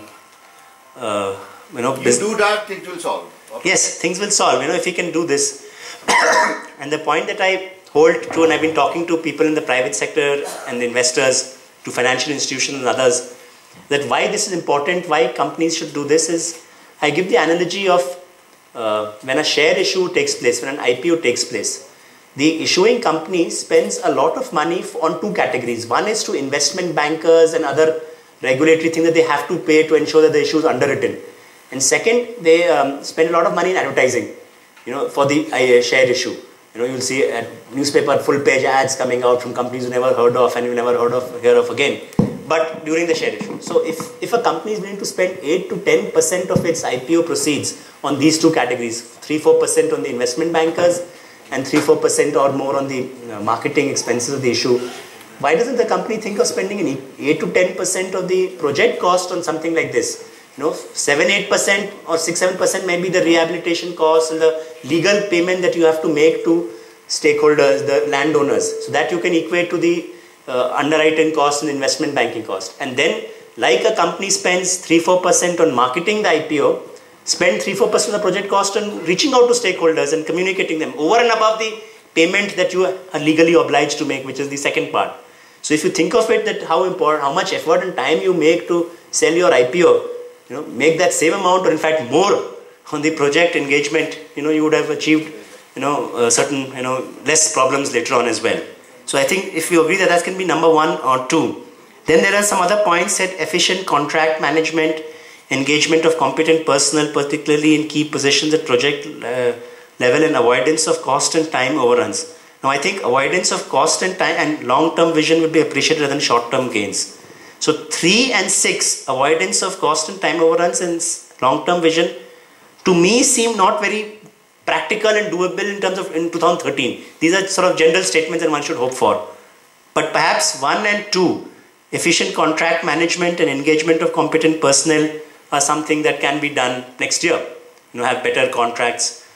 uh, you know. You do that, things will solve. Okay. Yes, things will solve. You know, if you can do this, and the point that I hold true, and I've been talking to people in the private sector and the investors, to financial institutions and others, that why this is important, why companies should do this is, I give the analogy of uh, when a share issue takes place, when an IPO takes place, the issuing company spends a lot of money on two categories. One is to investment bankers and other regulatory things that they have to pay to ensure that the issue is underwritten. And second, they um, spend a lot of money in advertising you know, for the uh, share issue. You know, you'll see at newspaper full page ads coming out from companies you never heard of and you never heard of hear of again. But during the share issue. So if, if a company is willing to spend 8 to 10% of its IPO proceeds on these two categories, 3-4% on the investment bankers and 3-4% or more on the marketing expenses of the issue, why doesn't the company think of spending 8 to 10% of the project cost on something like this? you know 7 8% or 6 7% may be the rehabilitation costs and the legal payment that you have to make to stakeholders the landowners so that you can equate to the uh, underwriting cost and investment banking cost and then like a company spends 3 4% on marketing the IPO spend 3-4% of the project cost on reaching out to stakeholders and communicating them over and above the payment that you are legally obliged to make, which is the second part. So if you think of it that how important, how much effort and time you make to sell your IPO, you know, make that same amount or in fact more on the project engagement, you know, you would have achieved, you know, uh, certain, you know, less problems later on as well. So I think if you agree that that can be number one or two, then there are some other points that efficient contract management, engagement of competent personnel, particularly in key positions at project uh, level and avoidance of cost and time overruns. Now I think avoidance of cost and time and long-term vision would be appreciated rather than short-term gains. So 3 and 6, avoidance of cost and time overruns and long-term vision, to me seem not very practical and doable in terms of in 2013. These are sort of general statements that one should hope for. But perhaps 1 and 2, efficient contract management and engagement of competent personnel are something that can be done next year. You know, have better contracts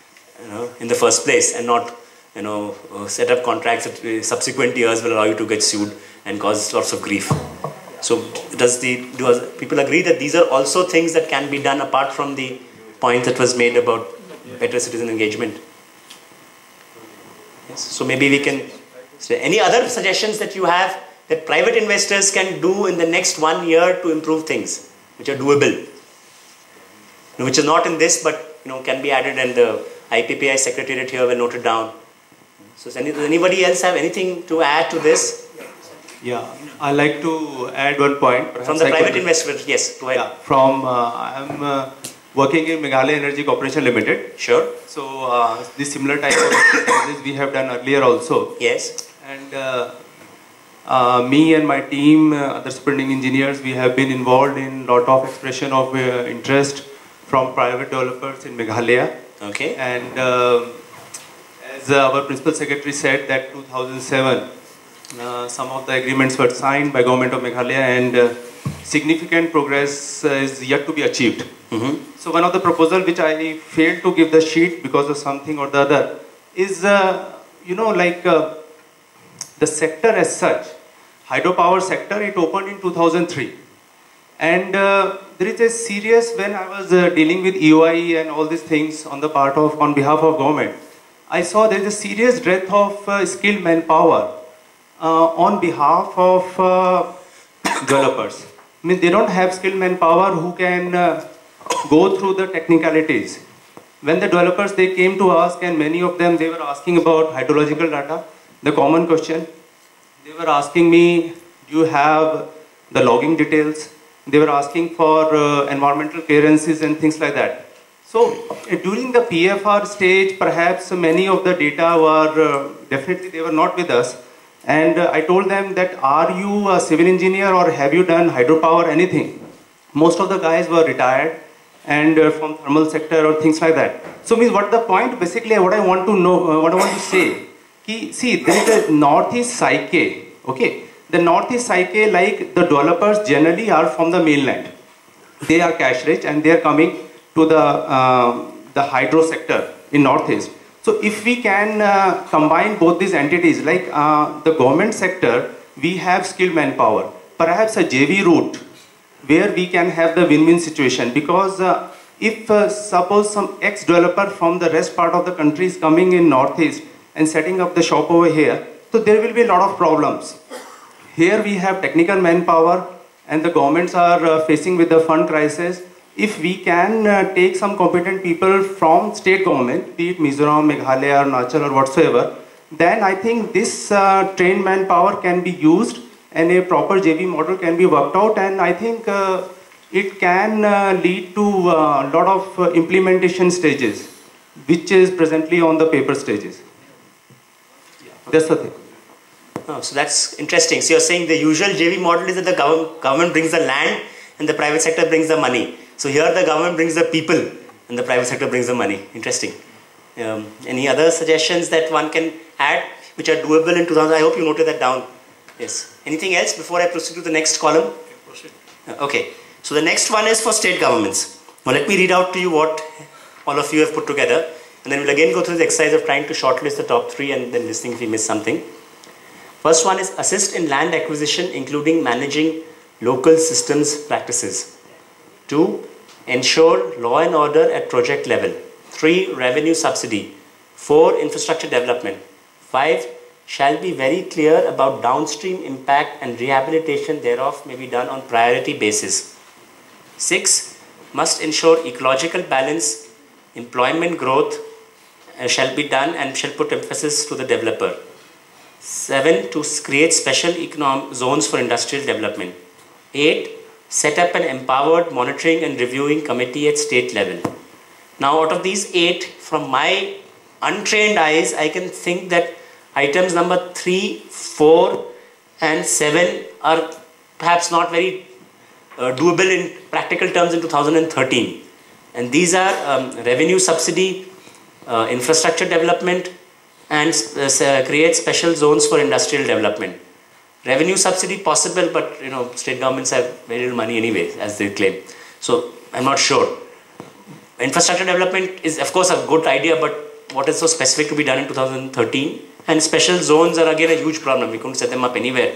you know, in the first place and not you know, uh, set up contracts that uh, subsequent years will allow you to get sued and cause lots of grief. So does the do people agree that these are also things that can be done apart from the point that was made about better citizen engagement? Yes. So maybe we can. So any other suggestions that you have that private investors can do in the next one year to improve things, which are doable, which is not in this, but you know can be added, and the IPPAI secretariat here will note it down. So does, any, does anybody else have anything to add to this? Yeah, I like to add one point. From the I private investor, yes, go ahead. Yeah, from uh, I'm uh, working in Meghalaya Energy Corporation Limited. Sure. So uh, this similar type of this we have done earlier also. Yes. And uh, uh, me and my team, uh, other superintending engineers, we have been involved in lot of expression of interest from private developers in Meghalaya. Okay. And as our principal secretary said that 2007 uh, some of the agreements were signed by government of Meghalaya and uh, significant progress uh, is yet to be achieved. Mm -hmm. So one of the proposal which I failed to give the sheet because of something or the other is, uh, you know, like uh, the sector as such, hydropower sector, it opened in 2003. And uh, there is a serious, when I was dealing with EOI and all these things on the part of, on behalf of government, I saw there is a serious dearth of uh, skilled manpower uh, on behalf of uh, developers. I mean, they don't have skilled manpower who can uh, go through the technicalities. When the developers, they came to ask and many of them, they were asking about hydrological data, the common question. They were asking me, do you have the logging details? They were asking for uh, environmental clearances and things like that. So uh, during the PFR stage, perhaps many of the data were, uh, definitely they were not with us. And uh, I told them that, are you a civil engineer or have you done hydropower, anything? Most of the guys were retired and uh, from thermal sector or things like that. So means what the point, basically what I want to know, uh, what I want to say, ki, see there is a northeast psyche, okay? The northeast psyche like the developers generally are from the mainland. They are cash rich and they are coming to the, uh, the hydro sector in Northeast. So if we can uh, combine both these entities, like uh, the government sector, we have skilled manpower. Perhaps a JV route where we can have the win-win situation because uh, if uh, suppose some ex-developer from the rest part of the country is coming in Northeast and setting up the shop over here, so there will be a lot of problems. Here we have technical manpower and the governments are uh, facing with the fund crisis if we can uh, take some competent people from state government, be it Mizoram, Meghalaya, or Arunachal or whatsoever, then I think this uh, trained manpower can be used and a proper JV model can be worked out and I think uh, it can uh, lead to a uh, lot of uh, implementation stages which is presently on the paper stages. That's the thing. Oh, so that's interesting. So you're saying the usual JV model is that the gov government brings the land and the private sector brings the money. So here the government brings the people and the private sector brings the money. Interesting. Um, any other suggestions that one can add which are doable in 2000? I hope you noted that down. Yes. Anything else before I proceed to the next column? Uh, okay. So the next one is for state governments. Now let me read out to you what all of you have put together and then we'll again go through the exercise of trying to shortlist the top three and then listening if we miss something. First one is assist in land acquisition including managing local systems practices. Two, ensure law and order at project level. Three, revenue subsidy. Four, infrastructure development. Five, shall be very clear about downstream impact and rehabilitation thereof may be done on priority basis. Six, must ensure ecological balance, employment growth uh, shall be done and shall put emphasis to the developer. Seven, to create special economic zones for industrial development. Eight, set up an empowered monitoring and reviewing committee at state level. Now, out of these eight, from my untrained eyes, I can think that items number three, four, and seven are perhaps not very uh, doable in practical terms in 2013. And these are um, revenue subsidy, uh, infrastructure development, and uh, create special zones for industrial development. Revenue subsidy possible, but you know state governments have very little money anyway, as they claim. So I'm not sure. Infrastructure development is of course a good idea, but what is so specific to be done in 2013? And special zones are again a huge problem. We couldn't set them up anywhere.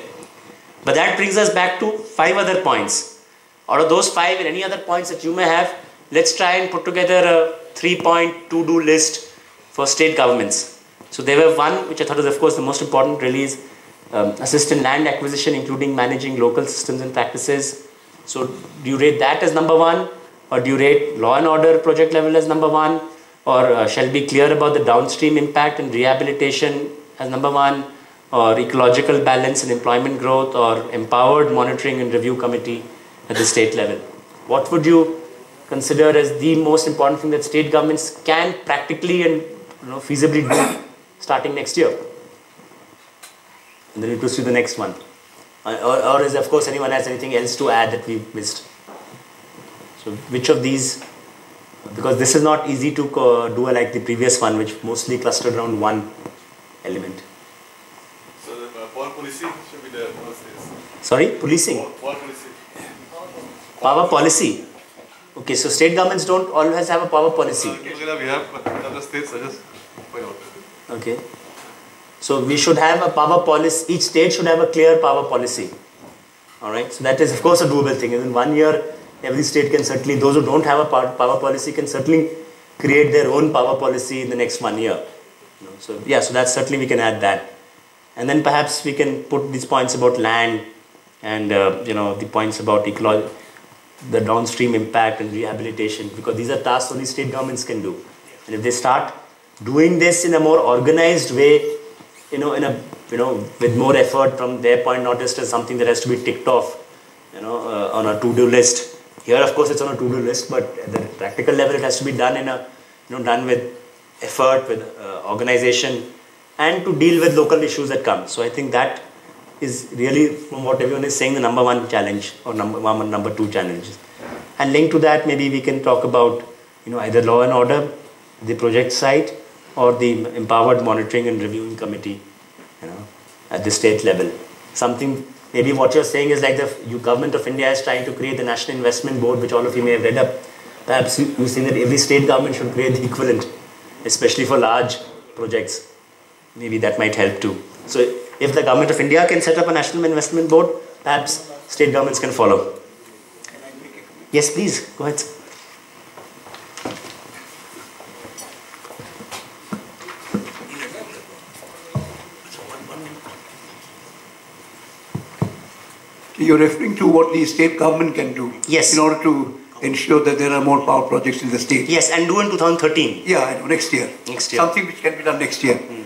But that brings us back to five other points. Out of those five and any other points that you may have, let's try and put together a three-point to-do list for state governments. So there were one, which I thought was of course the most important release, um, assist in land acquisition, including managing local systems and practices. So do you rate that as number one? Or do you rate law and order project level as number one? Or uh, shall be clear about the downstream impact and rehabilitation as number one? Or ecological balance and employment growth? Or empowered monitoring and review committee at the state level? What would you consider as the most important thing that state governments can practically and you know, feasibly do starting next year? And then we proceed to the next one. Uh, or, or is, of course, anyone has anything else to add that we missed? So, which of these, because this is not easy to uh, do like the previous one, which mostly clustered around one element. So, the uh, power policy should be the first Sorry, policing? Power policy. Power policy. Okay, so state governments don't always have a power policy. We have, other states are just point out. Okay. So we should have a power policy, each state should have a clear power policy. Alright, so that is of course a doable thing. In one year, every state can certainly, those who don't have a power policy can certainly create their own power policy in the next one year. So yeah, so that certainly we can add that. And then perhaps we can put these points about land and uh, you know the points about ecology, the downstream impact and rehabilitation because these are tasks only state governments can do. And if they start doing this in a more organized way, you know, in a you know, with more effort from their point, not just as something that has to be ticked off, you know, uh, on a to-do list. Here, of course, it's on a to-do list, but at the practical level, it has to be done in a, you know, done with effort, with uh, organization, and to deal with local issues that come. So I think that is really, from what everyone is saying, the number one challenge or number one, number two challenges. And linked to that, maybe we can talk about, you know, either law and order, the project site, or the empowered monitoring and reviewing committee, you know, at the state level. Something, maybe what you're saying is like the government of India is trying to create the National Investment Board, which all of you may have read up. Perhaps you're saying that every state government should create the equivalent, especially for large projects. Maybe that might help too. So if the government of India can set up a National Investment Board, perhaps state governments can follow. Yes, please, go ahead. You're referring to what the state government can do yes. in order to ensure that there are more power projects in the state. Yes, and do in 2013. Yeah, I know, next year. Next year. Something which can be done next year. Mm.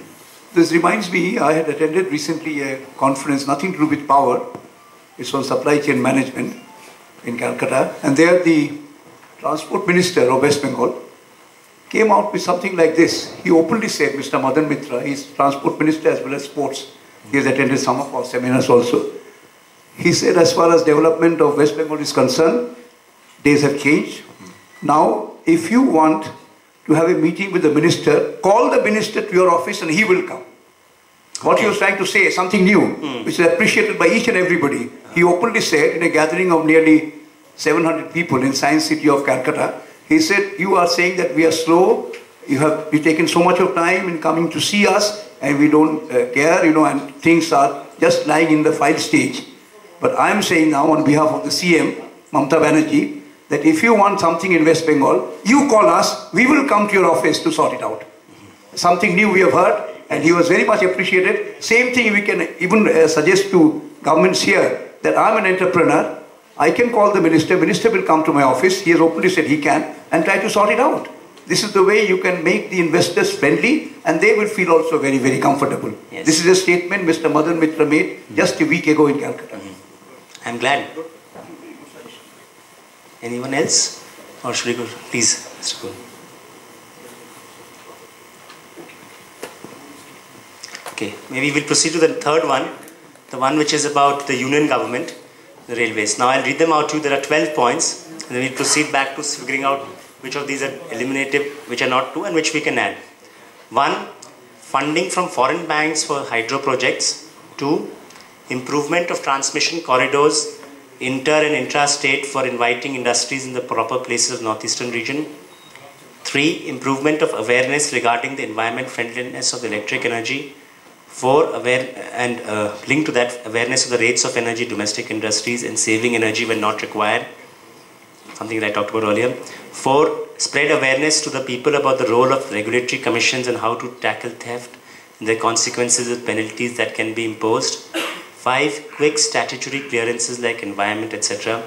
This reminds me, I had attended recently a conference, nothing to do with power. It's on supply chain management in Calcutta. And there the transport minister of West Bengal came out with something like this. He openly said, Mr. Madan Mitra, he's transport minister as well as sports. He has attended some of our seminars also. He said, as far as development of West Bengal is concerned, days have changed. Now, if you want to have a meeting with the minister, call the minister to your office and he will come. What he was trying to say, something new, mm. which is appreciated by each and everybody. He openly said in a gathering of nearly 700 people in Science City of Calcutta, he said, you are saying that we are slow, you have you taken so much of time in coming to see us and we don't uh, care, you know, and things are just lying in the file stage. But I am saying now on behalf of the CM, Mamta Banerjee, that if you want something in West Bengal, you call us, we will come to your office to sort it out. Something new we have heard, and he was very much appreciated. Same thing we can even uh, suggest to governments here that I'm an entrepreneur. I can call the minister, minister will come to my office. He has openly said he can and try to sort it out. This is the way you can make the investors friendly and they will feel also very, very comfortable. Yes. This is a statement Mr. Madan Mitra made just a week ago in Calcutta. I'm glad. Anyone else? Or should we go? Please, Mr. Kool. Okay, maybe we'll proceed to the third one, the one which is about the union government, the railways. Now I'll read them out to you. There are 12 points, and then we'll proceed back to figuring out which of these are eliminative, which are not true, and which we can add. One, funding from foreign banks for hydro projects. Two, improvement of transmission corridors inter and intra-state for inviting industries in the proper places of northeastern region. Three, improvement of awareness regarding the environment friendliness of electric energy. Four, aware and uh, linked to that awareness of the rates of energy domestic industries and saving energy when not required. Something that I talked about earlier. Four, spread awareness to the people about the role of regulatory commissions and how to tackle theft and the consequences of penalties that can be imposed. Five, quick statutory clearances like environment, etc.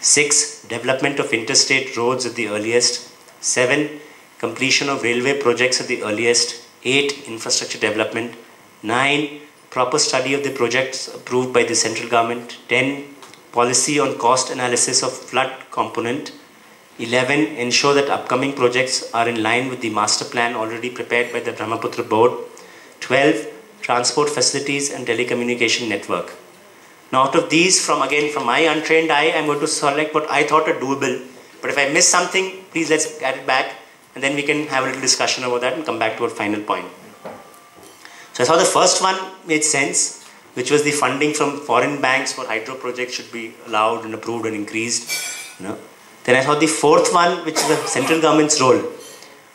Six, development of interstate roads at the earliest. Seven, completion of railway projects at the earliest. Eight, infrastructure development. Nine, proper study of the projects approved by the central government. Ten, policy on cost analysis of flood component. 11. Ensure that upcoming projects are in line with the master plan already prepared by the Brahmaputra board. 12. Transport facilities and telecommunication network. Now, out of these, from again from my untrained eye, I'm going to select what I thought are doable. But if I miss something, please let's add it back, and then we can have a little discussion about that and come back to our final point. So I thought the first one made sense, which was the funding from foreign banks for hydro projects should be allowed and approved and increased. You know. Then I thought the fourth one, which is the central government's role,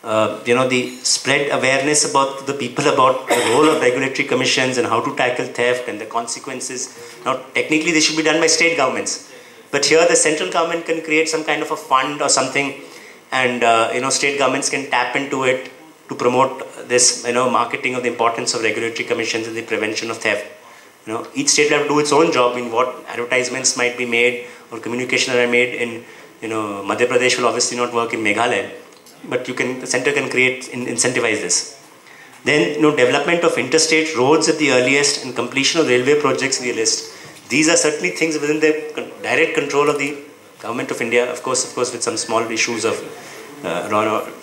uh, you know, the spread awareness about the people about the role of regulatory commissions and how to tackle theft and the consequences. Now, technically, this should be done by state governments, but here the central government can create some kind of a fund or something, and uh, you know, state governments can tap into it to promote this, you know, marketing of the importance of regulatory commissions and the prevention of theft. You know, each state will have to do its own job in what advertisements might be made or communication that are made in, you know, Madhya Pradesh will obviously not work in Meghalaya, but you can, the center can create, in, incentivize this. Then, you know, development of interstate roads at the earliest and completion of railway projects earliest. These are certainly things within the direct control of the government of India, of course, of course, with some small issues of uh,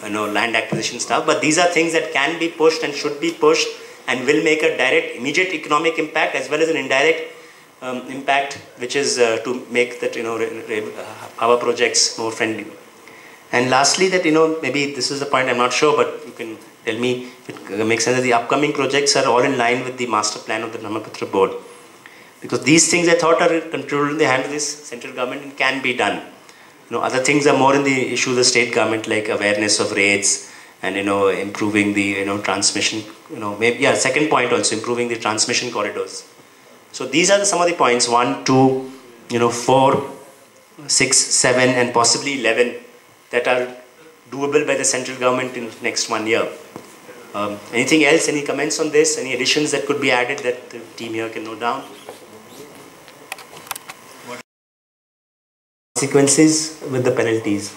you know, land acquisition stuff. But these are things that can be pushed and should be pushed and will make a direct, immediate economic impact as well as an indirect um, impact, which is uh, to make that you know uh, power projects more friendly. And lastly, that you know maybe this is the point I'm not sure, but you can tell me if it makes sense that the upcoming projects are all in line with the master plan of the Brahmaputra board, because these things I thought are controlled in the hand of this central government and can be done. You know, other things are more in the issue of the state government, like awareness of rates and you know improving the you know transmission. You know, maybe yeah. Second point also improving the transmission corridors. So these are some of the points: one, two, you know, four, six, seven, and possibly eleven that are doable by the central government in next one year. Um, anything else? Any comments on this? Any additions that could be added that the team here can note down? Consequences with the penalties.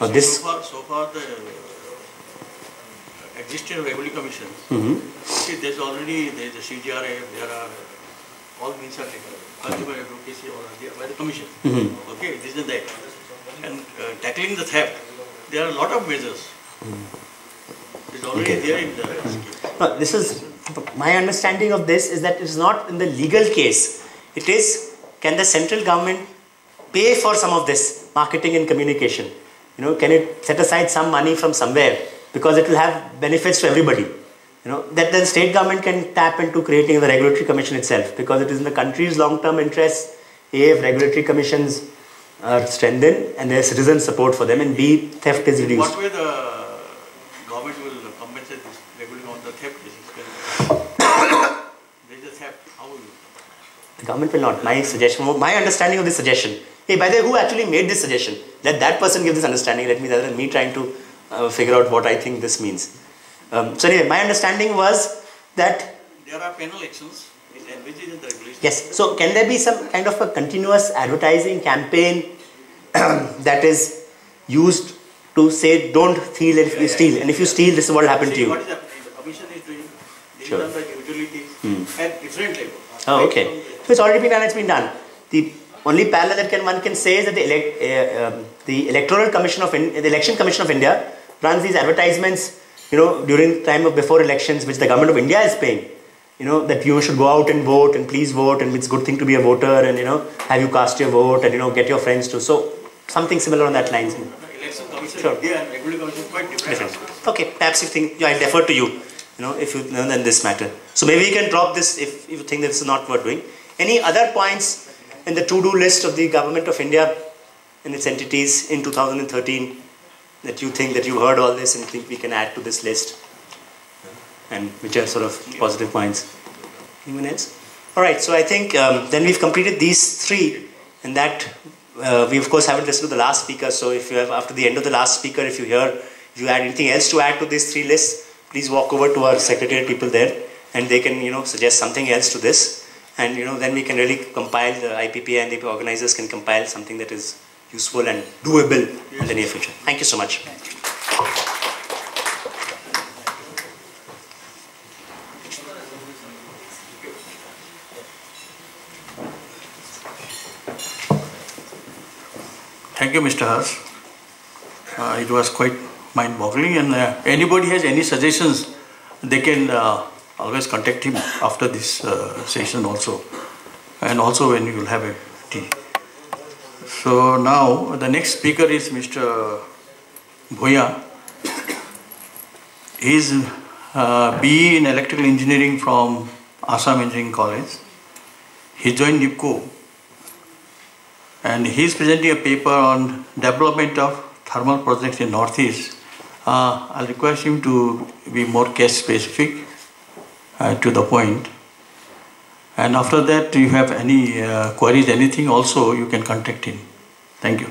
Now So this. far, so far the uh, existing regulatory commissions, Mhm. see there's already, there's a CGRA, there are, all means are taken, consumer advocacy or by the commission. Mhm. Okay, this and that. And uh, tackling the theft, there are a lot of measures. It's already Okay. there in the scheme. No, this is my understanding of this is that it is not in the legal case. It is can the central government pay for some of this marketing and communication? You know, can it set aside some money from somewhere because it will have benefits to everybody? You know, that the state government can tap into creating the regulatory commission itself because it is in the country's long-term interest. If regulatory commissions are strengthened and there is citizen support for them, and B, theft is reduced. What way the government will compensate this regulating on the theft is a theft, how will you? The government will not. My suggestion, my understanding of this suggestion hey, by the way, who actually made this suggestion? Let that person give this understanding. Let me rather than me trying to uh, figure out what I think this means. Um, so anyway, my understanding was that There are penal actions which is in the regulation. yes. So can there be some kind of a continuous advertising campaign that is used to say don't steal if you steal, and if you steal, this is what will happen to you. what is happening, the commission is doing, this Sure. by the utilities at different level. Oh, Right okay. So it's already been done. It's been done. The only parallel that can one can say is that the, elect, uh, um, the electoral commission of In- the election commission of India runs these advertisements. You know, during the time of before elections, which the government of India is paying. You know that you should go out and vote and please vote and it's a good thing to be a voter and you know have you cast your vote and you know get your friends to. So something similar on that lines. Election commission, Sure. India and regular commission quite different. Different. Okay, perhaps you think yeah, I defer to you. You know, if you know then this matter. So maybe you can drop this if, if you think this is not worth doing. Any other points in the to-do list of the government of India and its entities in 2013 that you think that you heard all this and think we can add to this list? And which are sort of positive points. Anyone else? All right. So I think um, then we've completed these three, and that uh, we of course haven't listened to the last speaker. So if you have after the end of the last speaker, if you hear if you had anything else to add to these three lists, please walk over to our secretariat people there, and they can you know suggest something else to this, and you know then we can really compile the IPP and the organizers can compile something that is useful and doable in the near future. Thank you so much. Thank you, Mr. Hars. Uh, it was quite mind-boggling and uh, anybody has any suggestions, they can uh, always contact him after this uh, session also and also when you will have a tea. So now the next speaker is Mr. Bhoya. He is uh, BE in electrical engineering from Assam Engineering College. He joined NEEPCO and he is presenting a paper on development of thermal projects in Northeast. Uh, I'll request him to be more case specific uh, to the point. And after that, if you have any uh, queries, anything also, you can contact him. Thank you.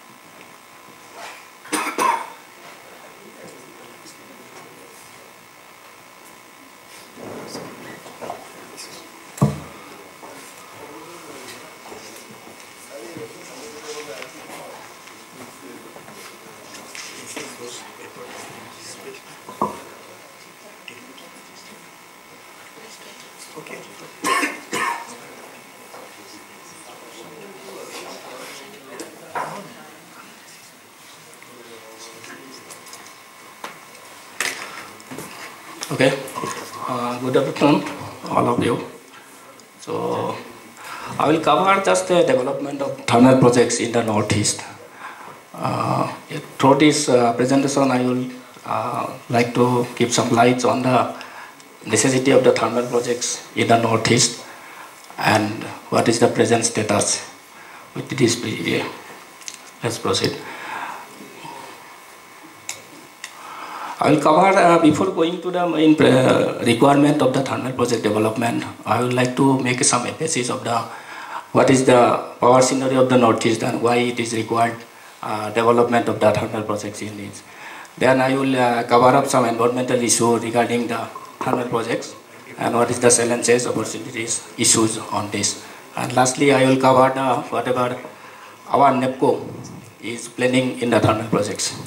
Okay. Uh, good afternoon, all of you. So, I will cover just the development of thermal projects in the Northeast. Uh, through this uh, presentation, I will uh, like to give some lights on the necessity of the thermal projects in the Northeast and what is the present status with this PDA. Let's proceed. I will cover, uh, before going to the main uh, requirement of the thermal project development, I would like to make some emphasis of the, what is the power scenario of the Northeast and why it is required uh, development of the thermal projects in this. Then I will uh, cover up some environmental issue regarding the thermal projects and what is the challenges, opportunities, issues on this. And lastly, I will cover the, whatever our NEEPCO is planning in the thermal projects.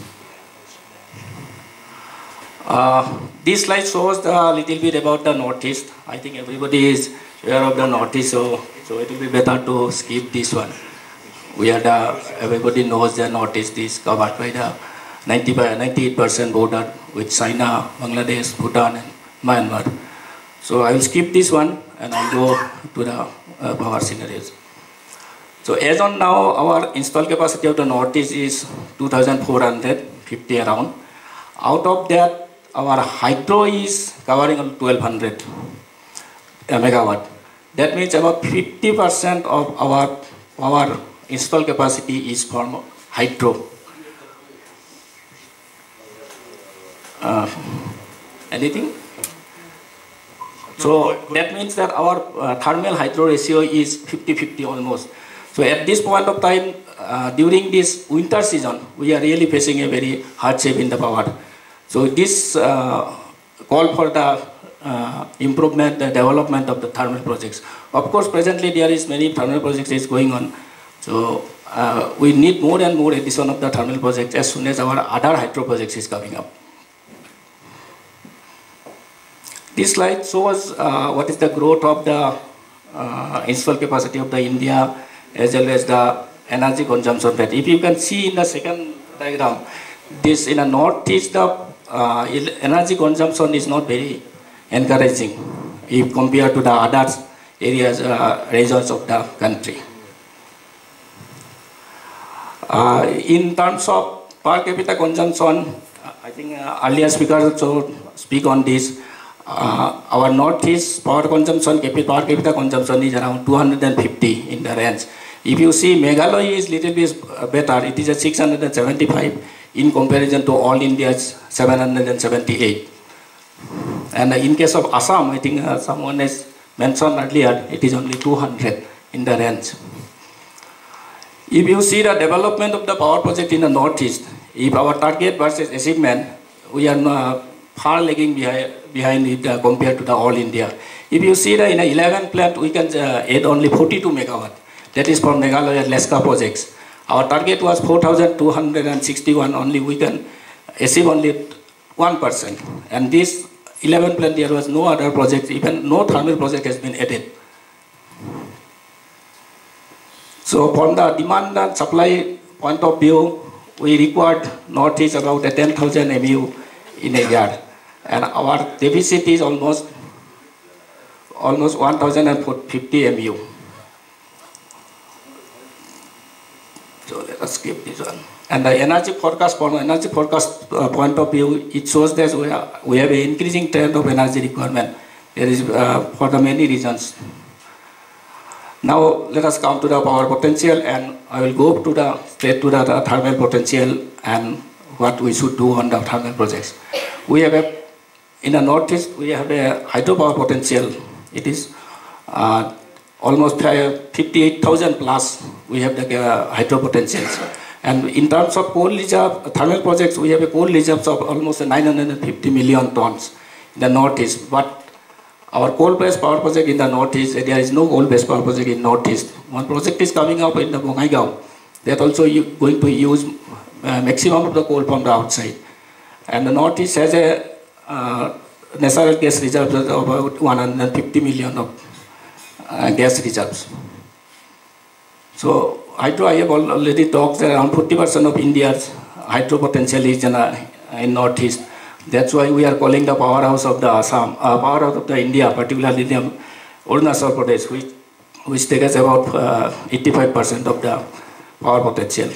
Uh, this slide shows a little bit about the Northeast. I think everybody is aware of the Northeast, so, so it will be better to skip this one. We are the, everybody knows the Northeast is covered by the 90 98% border with China, Bangladesh, Bhutan, and Myanmar. So I will skip this one and I'll go to the uh, power scenarios. So as on now, our install capacity of the Northeast is 2,450 around. Out of that, our hydro is covering 1200 megawatt. That means about 50% of our power installed capacity is from hydro. Uh, anything? So that means that our uh, thermal hydro ratio is 50-50 almost. So at this point of time, uh, during this winter season, we are really facing a very hardship in the power. So this uh, call for the uh, improvement, the development of the thermal projects. Of course, presently there is many thermal projects is going on. So uh, we need more and more addition of the thermal projects as soon as our other hydro projects is coming up. This slide shows uh, what is the growth of the uh, installed capacity of the India as well as the energy consumption rate. If you can see in the second diagram, this in the northeast the uh, energy consumption is not very encouraging if compared to the other areas, uh, regions of the country. Uh, in terms of per capita consumption, I think uh, earlier speakers also speak on this. Uh, our northeast power consumption, per capita consumption is around 250 in the range. If you see Meghalaya is little bit better, it is a 675 in comparison to all India's 778. And in case of Assam, I think uh, someone has mentioned earlier, it is only 200 in the range. If you see the development of the power project in the northeast, if our target versus achievement, we are uh, far lagging behind, behind it uh, compared to the all India. If you see the in a 11 plant, we can add only 42 megawatt. That is for Meghalaya Leshka projects. Our target was 4,261, only we can achieve only 1%. And this 11 plant, there was no other project, even no thermal project has been added. So from the demand and supply point of view, we required northeast about 10,000 MU in a year. And our deficit is almost almost 1,050 MU. So let us skip this one. And the energy forecast, from energy forecast uh, point of view, it shows that we, are, we have an increasing trend of energy requirement. There is uh, for the many reasons. Now let us come to the power potential and I will go to the straight to the, the thermal potential and what we should do on the thermal projects. We have a, in the northeast, we have a hydropower potential. It is uh, almost 58,000 plus we have the uh, hydro potentials. And in terms of coal reserve, thermal projects, we have a coal reserves of almost 950 million tons in the northeast. But our coal-based power project in the northeast, there is no coal-based power project in northeast. One project is coming up in the Bongaigaon. That also going to use uh, maximum of the coal from the outside. And the northeast has a uh, natural gas reserve of about 150 million of uh, gas reserves. So hydro, I have already talked that around 40% of India's hydro potential is in, uh, in northeast. That's why we are calling the powerhouse of the Assam, uh, powerhouse of the India, particularly the Arunachal Pradesh, which, which takes about 85% of the power potential.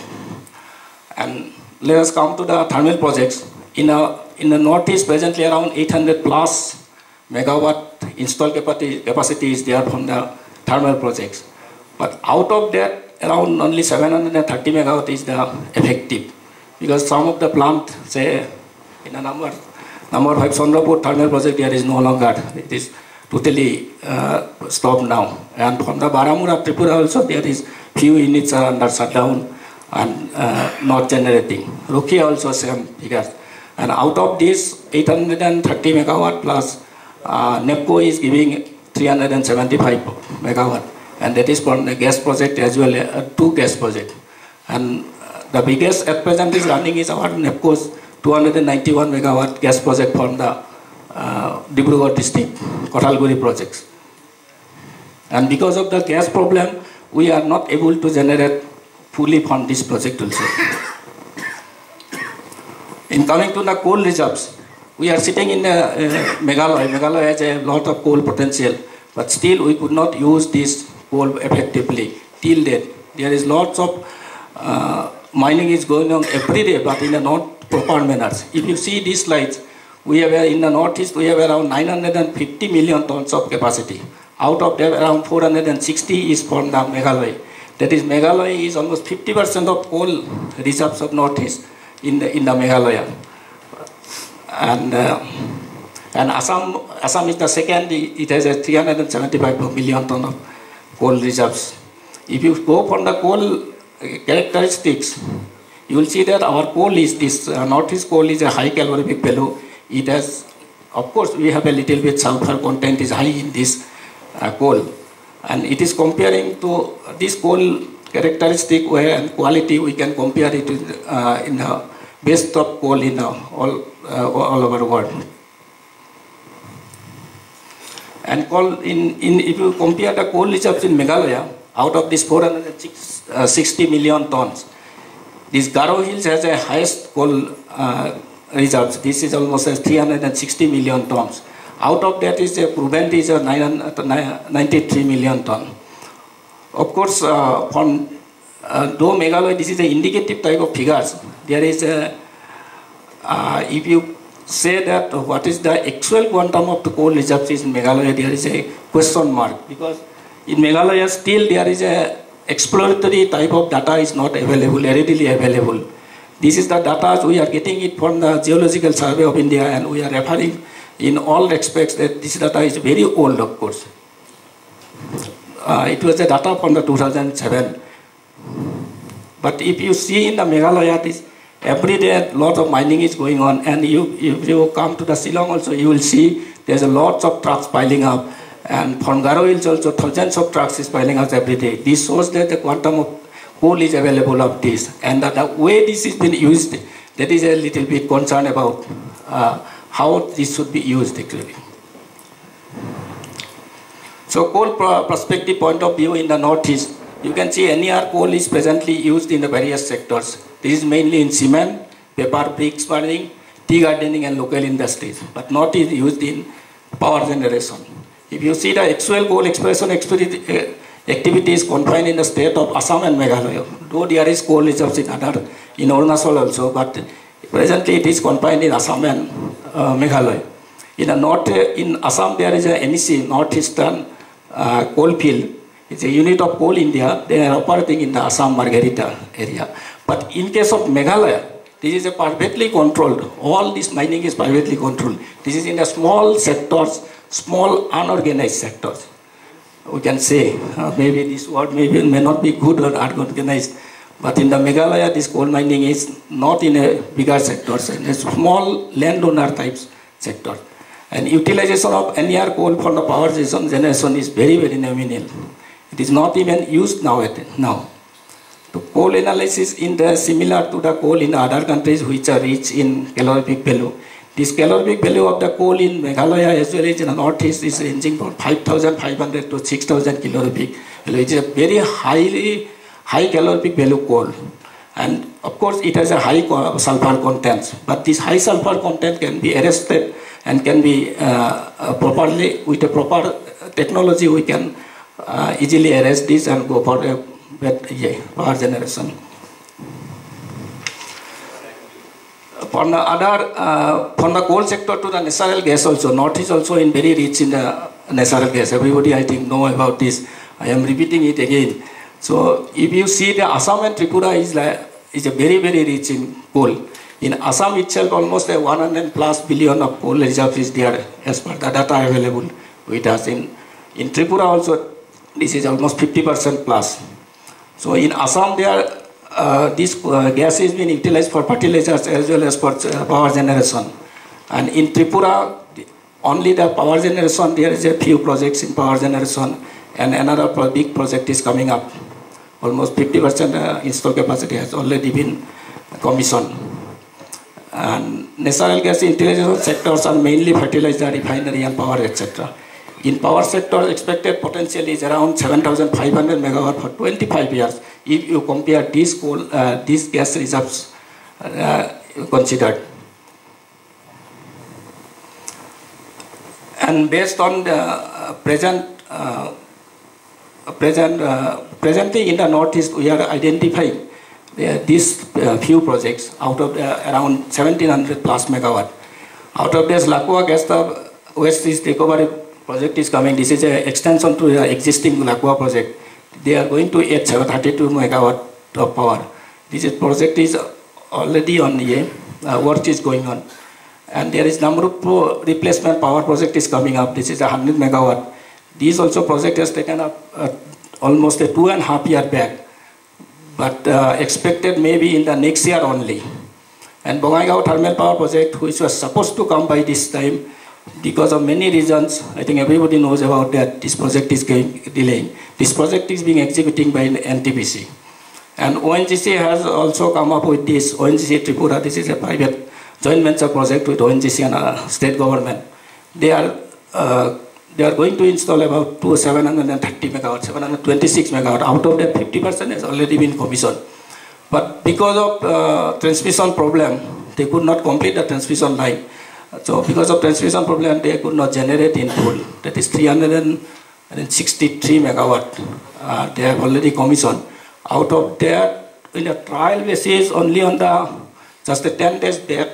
And let us come to the thermal projects. In, a, in the northeast, presently around 800 plus megawatt installed capacity, is there from the thermal projects. But out of that, around only 730 megawatt is the effective. Because some of the plant, say, in a number, number 5 Sondrapur thermal project, there is no longer. It is totally uh, stopped now. And from the Baramura, Tripura also, there is few units are under shutdown and uh, not generating. Rokhia also same figures. And out of this 830 megawatt plus, uh, NEEPCO is giving 375 megawatt. and that is from the gas project as well, uh, two gas project. And uh, the biggest at present is running is our NEEPCO's 291 megawatt gas project from the uh, Dibrugarh district, Kathalguri projects. And because of the gas problem, we are not able to generate fully from this project also. In coming to the coal reserves, we are sitting in uh, Meghalaya. Meghalaya has a lot of coal potential, but still we could not use this coal effectively till date. There is lots of uh, mining is going on every day, but in a not proper manner. If you see these slides, we have in the northeast we have around 950 million tons of capacity. Out of that, around 460 is from the Meghalaya. That is, Meghalaya is almost 50% of coal reserves of northeast in the, in the Meghalaya. And, uh, and Assam, Assam is the second, it has a 375 million ton of coal reserves. If you go from the coal characteristics, you will see that our coal is this, uh, northeast coal is a high calorific value. It has, of course, we have a little bit sulfur content is high in this uh, coal. And it is comparing to this coal characteristic way and quality, we can compare it with, uh, in the best of coal in uh, all, uh, all over the world. And coal in, in, if you compare the coal reserves in Meghalaya, out of this 460 million tons, this Garo Hills has the highest coal uh, reserves. This is almost 360 million tons. Out of that is a proven is a 93 million ton. Of course, uh, from uh, though Meghalaya, this is an indicative type of figures. There is a, uh, if you say that what is the actual quantum of the coal reserves in Meghalaya, there is a question mark because in Meghalaya still there is a exploratory type of data is not available, readily available. This is the data we are getting it from the Geological Survey of India and we are referring in all respects that this data is very old of course. Uh, it was a data from the 2007. But if you see in the Meghalaya, this every day a lot of mining is going on and you, if you come to the Shillong also, you will see there's a lots of trucks piling up and from Garo Hills also thousands of trucks is piling up every day. This shows that the quantum of coal is available of this and that the way this is being used, that is a little bit concerned about uh, how this should be used actually. So coal prospective point of view in the northeast, you can see NER coal is presently used in the various sectors. This is mainly in cement, paper, bricks burning, tea gardening and local industries, but not is used in power generation. If you see the actual coal exploration activity is confined in the state of Assam and Meghalaya, though there is coal reserves in other, in Arunachal also, but presently it is confined in Assam and uh, Meghalaya. In, a north, in Assam there is a NEC, Northeastern uh, coal field. It's a unit of Coal India. They are operating in the Assam Margherita area. But in case of Meghalaya, this is a privately controlled. All this mining is privately controlled. This is in the small sectors, small unorganized sectors. We can say, uh, maybe this word maybe may not be good or unorganized, but in the Meghalaya, this coal mining is not in a bigger sectors, in a small landowner types sector. And utilization of NER coal for the power generation is very, very nominal. It is not even used now. now. The coal analysis in the similar to the coal in other countries which are rich in calorific value. This calorific value of the coal in Meghalaya as well as in the northeast is ranging from 5,500 to 6,000 calorific value. It is a very highly high calorific value coal. And of course it has a high sulfur content. But this high sulfur content can be arrested and can be uh, uh, properly, with a proper technology we can uh, easily arrest this and go for a better yeah, power generation. From the other, uh, from the coal sector to the natural gas also, North is also in very rich in the natural gas. Everybody I think know about this. I am repeating it again. So if you see the Assam and Tripura is like, is a very very rich in coal. In Assam itself, almost a 100 plus billion of coal reserves is there as per the data available with us. In, in Tripura also, this is almost 50% plus. So in Assam, there, uh, this uh, gas is being utilized for fertilizers as well as for uh, power generation. And in Tripura, only the power generation, there is a few projects in power generation and another pro- big project is coming up. Almost 50% uh, install capacity has already been commissioned. And natural gas intelligence sectors are mainly fertilizer, refinery, and power, etc. In power sector, expected potential is around 7,500 megawatt for 25 years. If you compare these coal, uh, these gas reserves uh, considered. And based on the uh, present, uh, present, uh, presently in the northeast, we are identifying uh, these uh, few projects out of around 1700 plus megawatt. Out of this, Lakwa gas the waste heat recovery project is coming. This is an extension to the existing Lakwa project. They are going to add 732 megawatt of power. This is project is already on the uh, work is going on. And there is Namrup replacement power project is coming up. This is 100 megawatt. This also project has taken up uh, almost a two and a half year back, but uh, expected maybe in the next year only. And Bongaigaon thermal power project, which was supposed to come by this time, because of many reasons, I think everybody knows about that. This project is going delaying. This project is being executed by NTPC. And ONGC has also come up with this ONGC Tripura. This is a private joint venture project with ONGC and uh, state government. They are uh, they are going to install about two 730 megawatt, 726 megawatt. Out of that, 50 percent has already been commissioned. But because of uh, transmission problem, they could not complete the transmission line. So because of transmission problem, they could not generate in full. That is 363 megawatt. Uh, they have already commissioned. Out of that, in a trial basis, only on the just the 10 days back,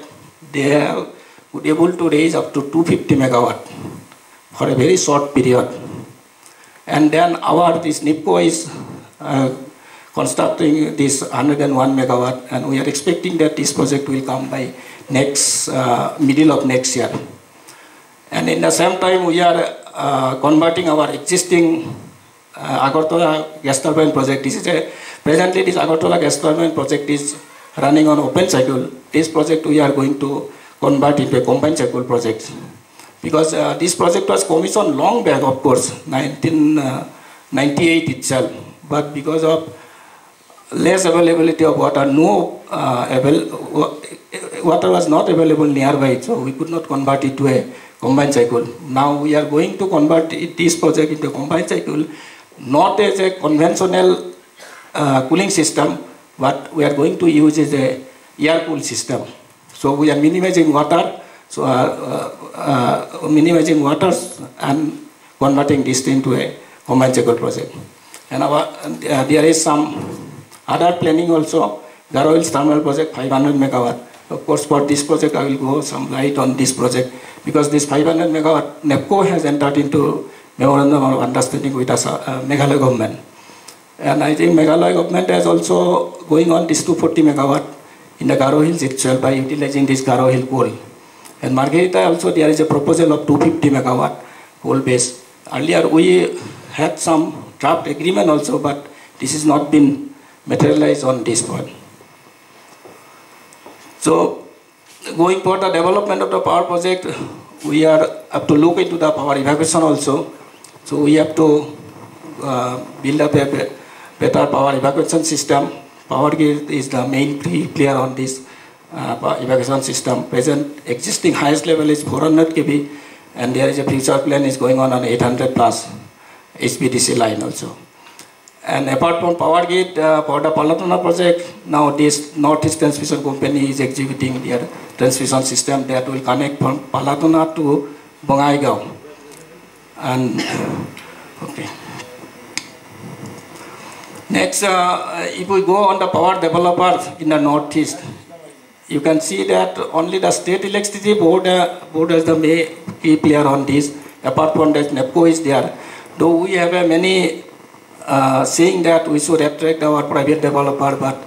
they would able to raise up to 250 megawatt for a very short period. And then our this NEEPCO is uh, constructing this 101 megawatt, and we are expecting that this project will come by next uh, middle of next year. And in the same time, we are uh, converting our existing uh, Agartala gas turbine project. This is a presently this Agartala gas turbine project is running on open cycle. This project we are going to convert into a combined cycle project because uh, this project was commissioned long back, of course, 1998 itself. But because of less availability of water, no uh, avail- water was not available nearby, so we could not convert it to a combined cycle. Now we are going to convert it, this project into a combined cycle, not as a conventional uh, cooling system, but we are going to use as a air cool system. So we are minimizing water, so uh, uh, minimizing waters and converting this into a combined cycle project. And our, uh, there is some other planning also. Garo Hills Thermal Project, 500 megawatt. Of course, for this project, I will go some light on this project because this 500 megawatt, NEPCO has entered into memorandum of understanding with us, uh, Meghalaya government. And I think Meghalaya government is also going on this 240 megawatt in the Garo Hills itself by utilizing this Garo Hill coal. And Margarita also there is a proposal of 250 megawatt coal base. Earlier we had some draft agreement also, but this has not been materialized on this point. So going for the development of the power project, we are have to look into the power evacuation also. So we have to uh, build up a better power evacuation system. Power grid is the main player on this uh, evacuation system. Present existing highest level is 400 kV, and there is a future plan is going on on 800 plus HVDC line also. And apart from power grid, uh, for the Palatana project, now this Northeast Transmission Company is executing their transmission system that will connect from Palatana to Bongaigaon. And, okay. Next, uh, if we go on the power developers in the Northeast, you can see that only the state electricity board, uh, board is the main key player on this. Apart from that, NEEPCO is there. Though we have a many uh, saying that we should attract our private developer, but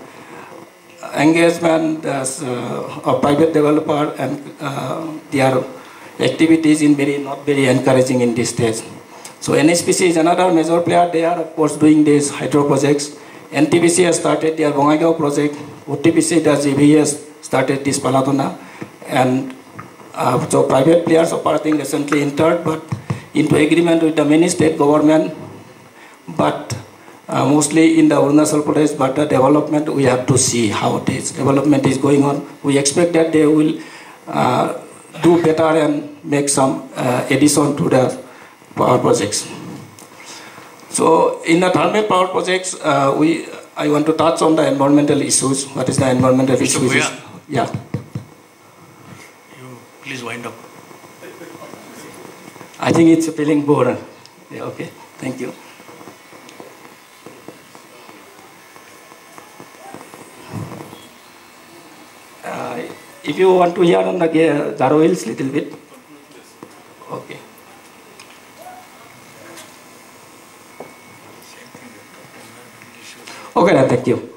engagement as uh, private developer and uh, their activities in very not very encouraging in this stage. So NHPC is another major player. They are of course doing these hydro projects. NTPC has started their Bongaigaon project. OTPC does GVS started this Palatana, and uh, so private players operating recently entered, but into agreement with the many state government but uh, mostly in the Arunachal Pradesh, but the development, we have to see how this development is going on. We expect that they will uh, do better and make some uh, addition to the power projects. So in the thermal power projects, uh, we, I want to touch on the environmental issues. What is the environmental Mr. issues? Yeah. You please wind up. I think it's feeling bored. Yeah, okay, thank you. Uh, if you want to hear on the Ga- Garo Hills little bit, okay. Okay, thank you.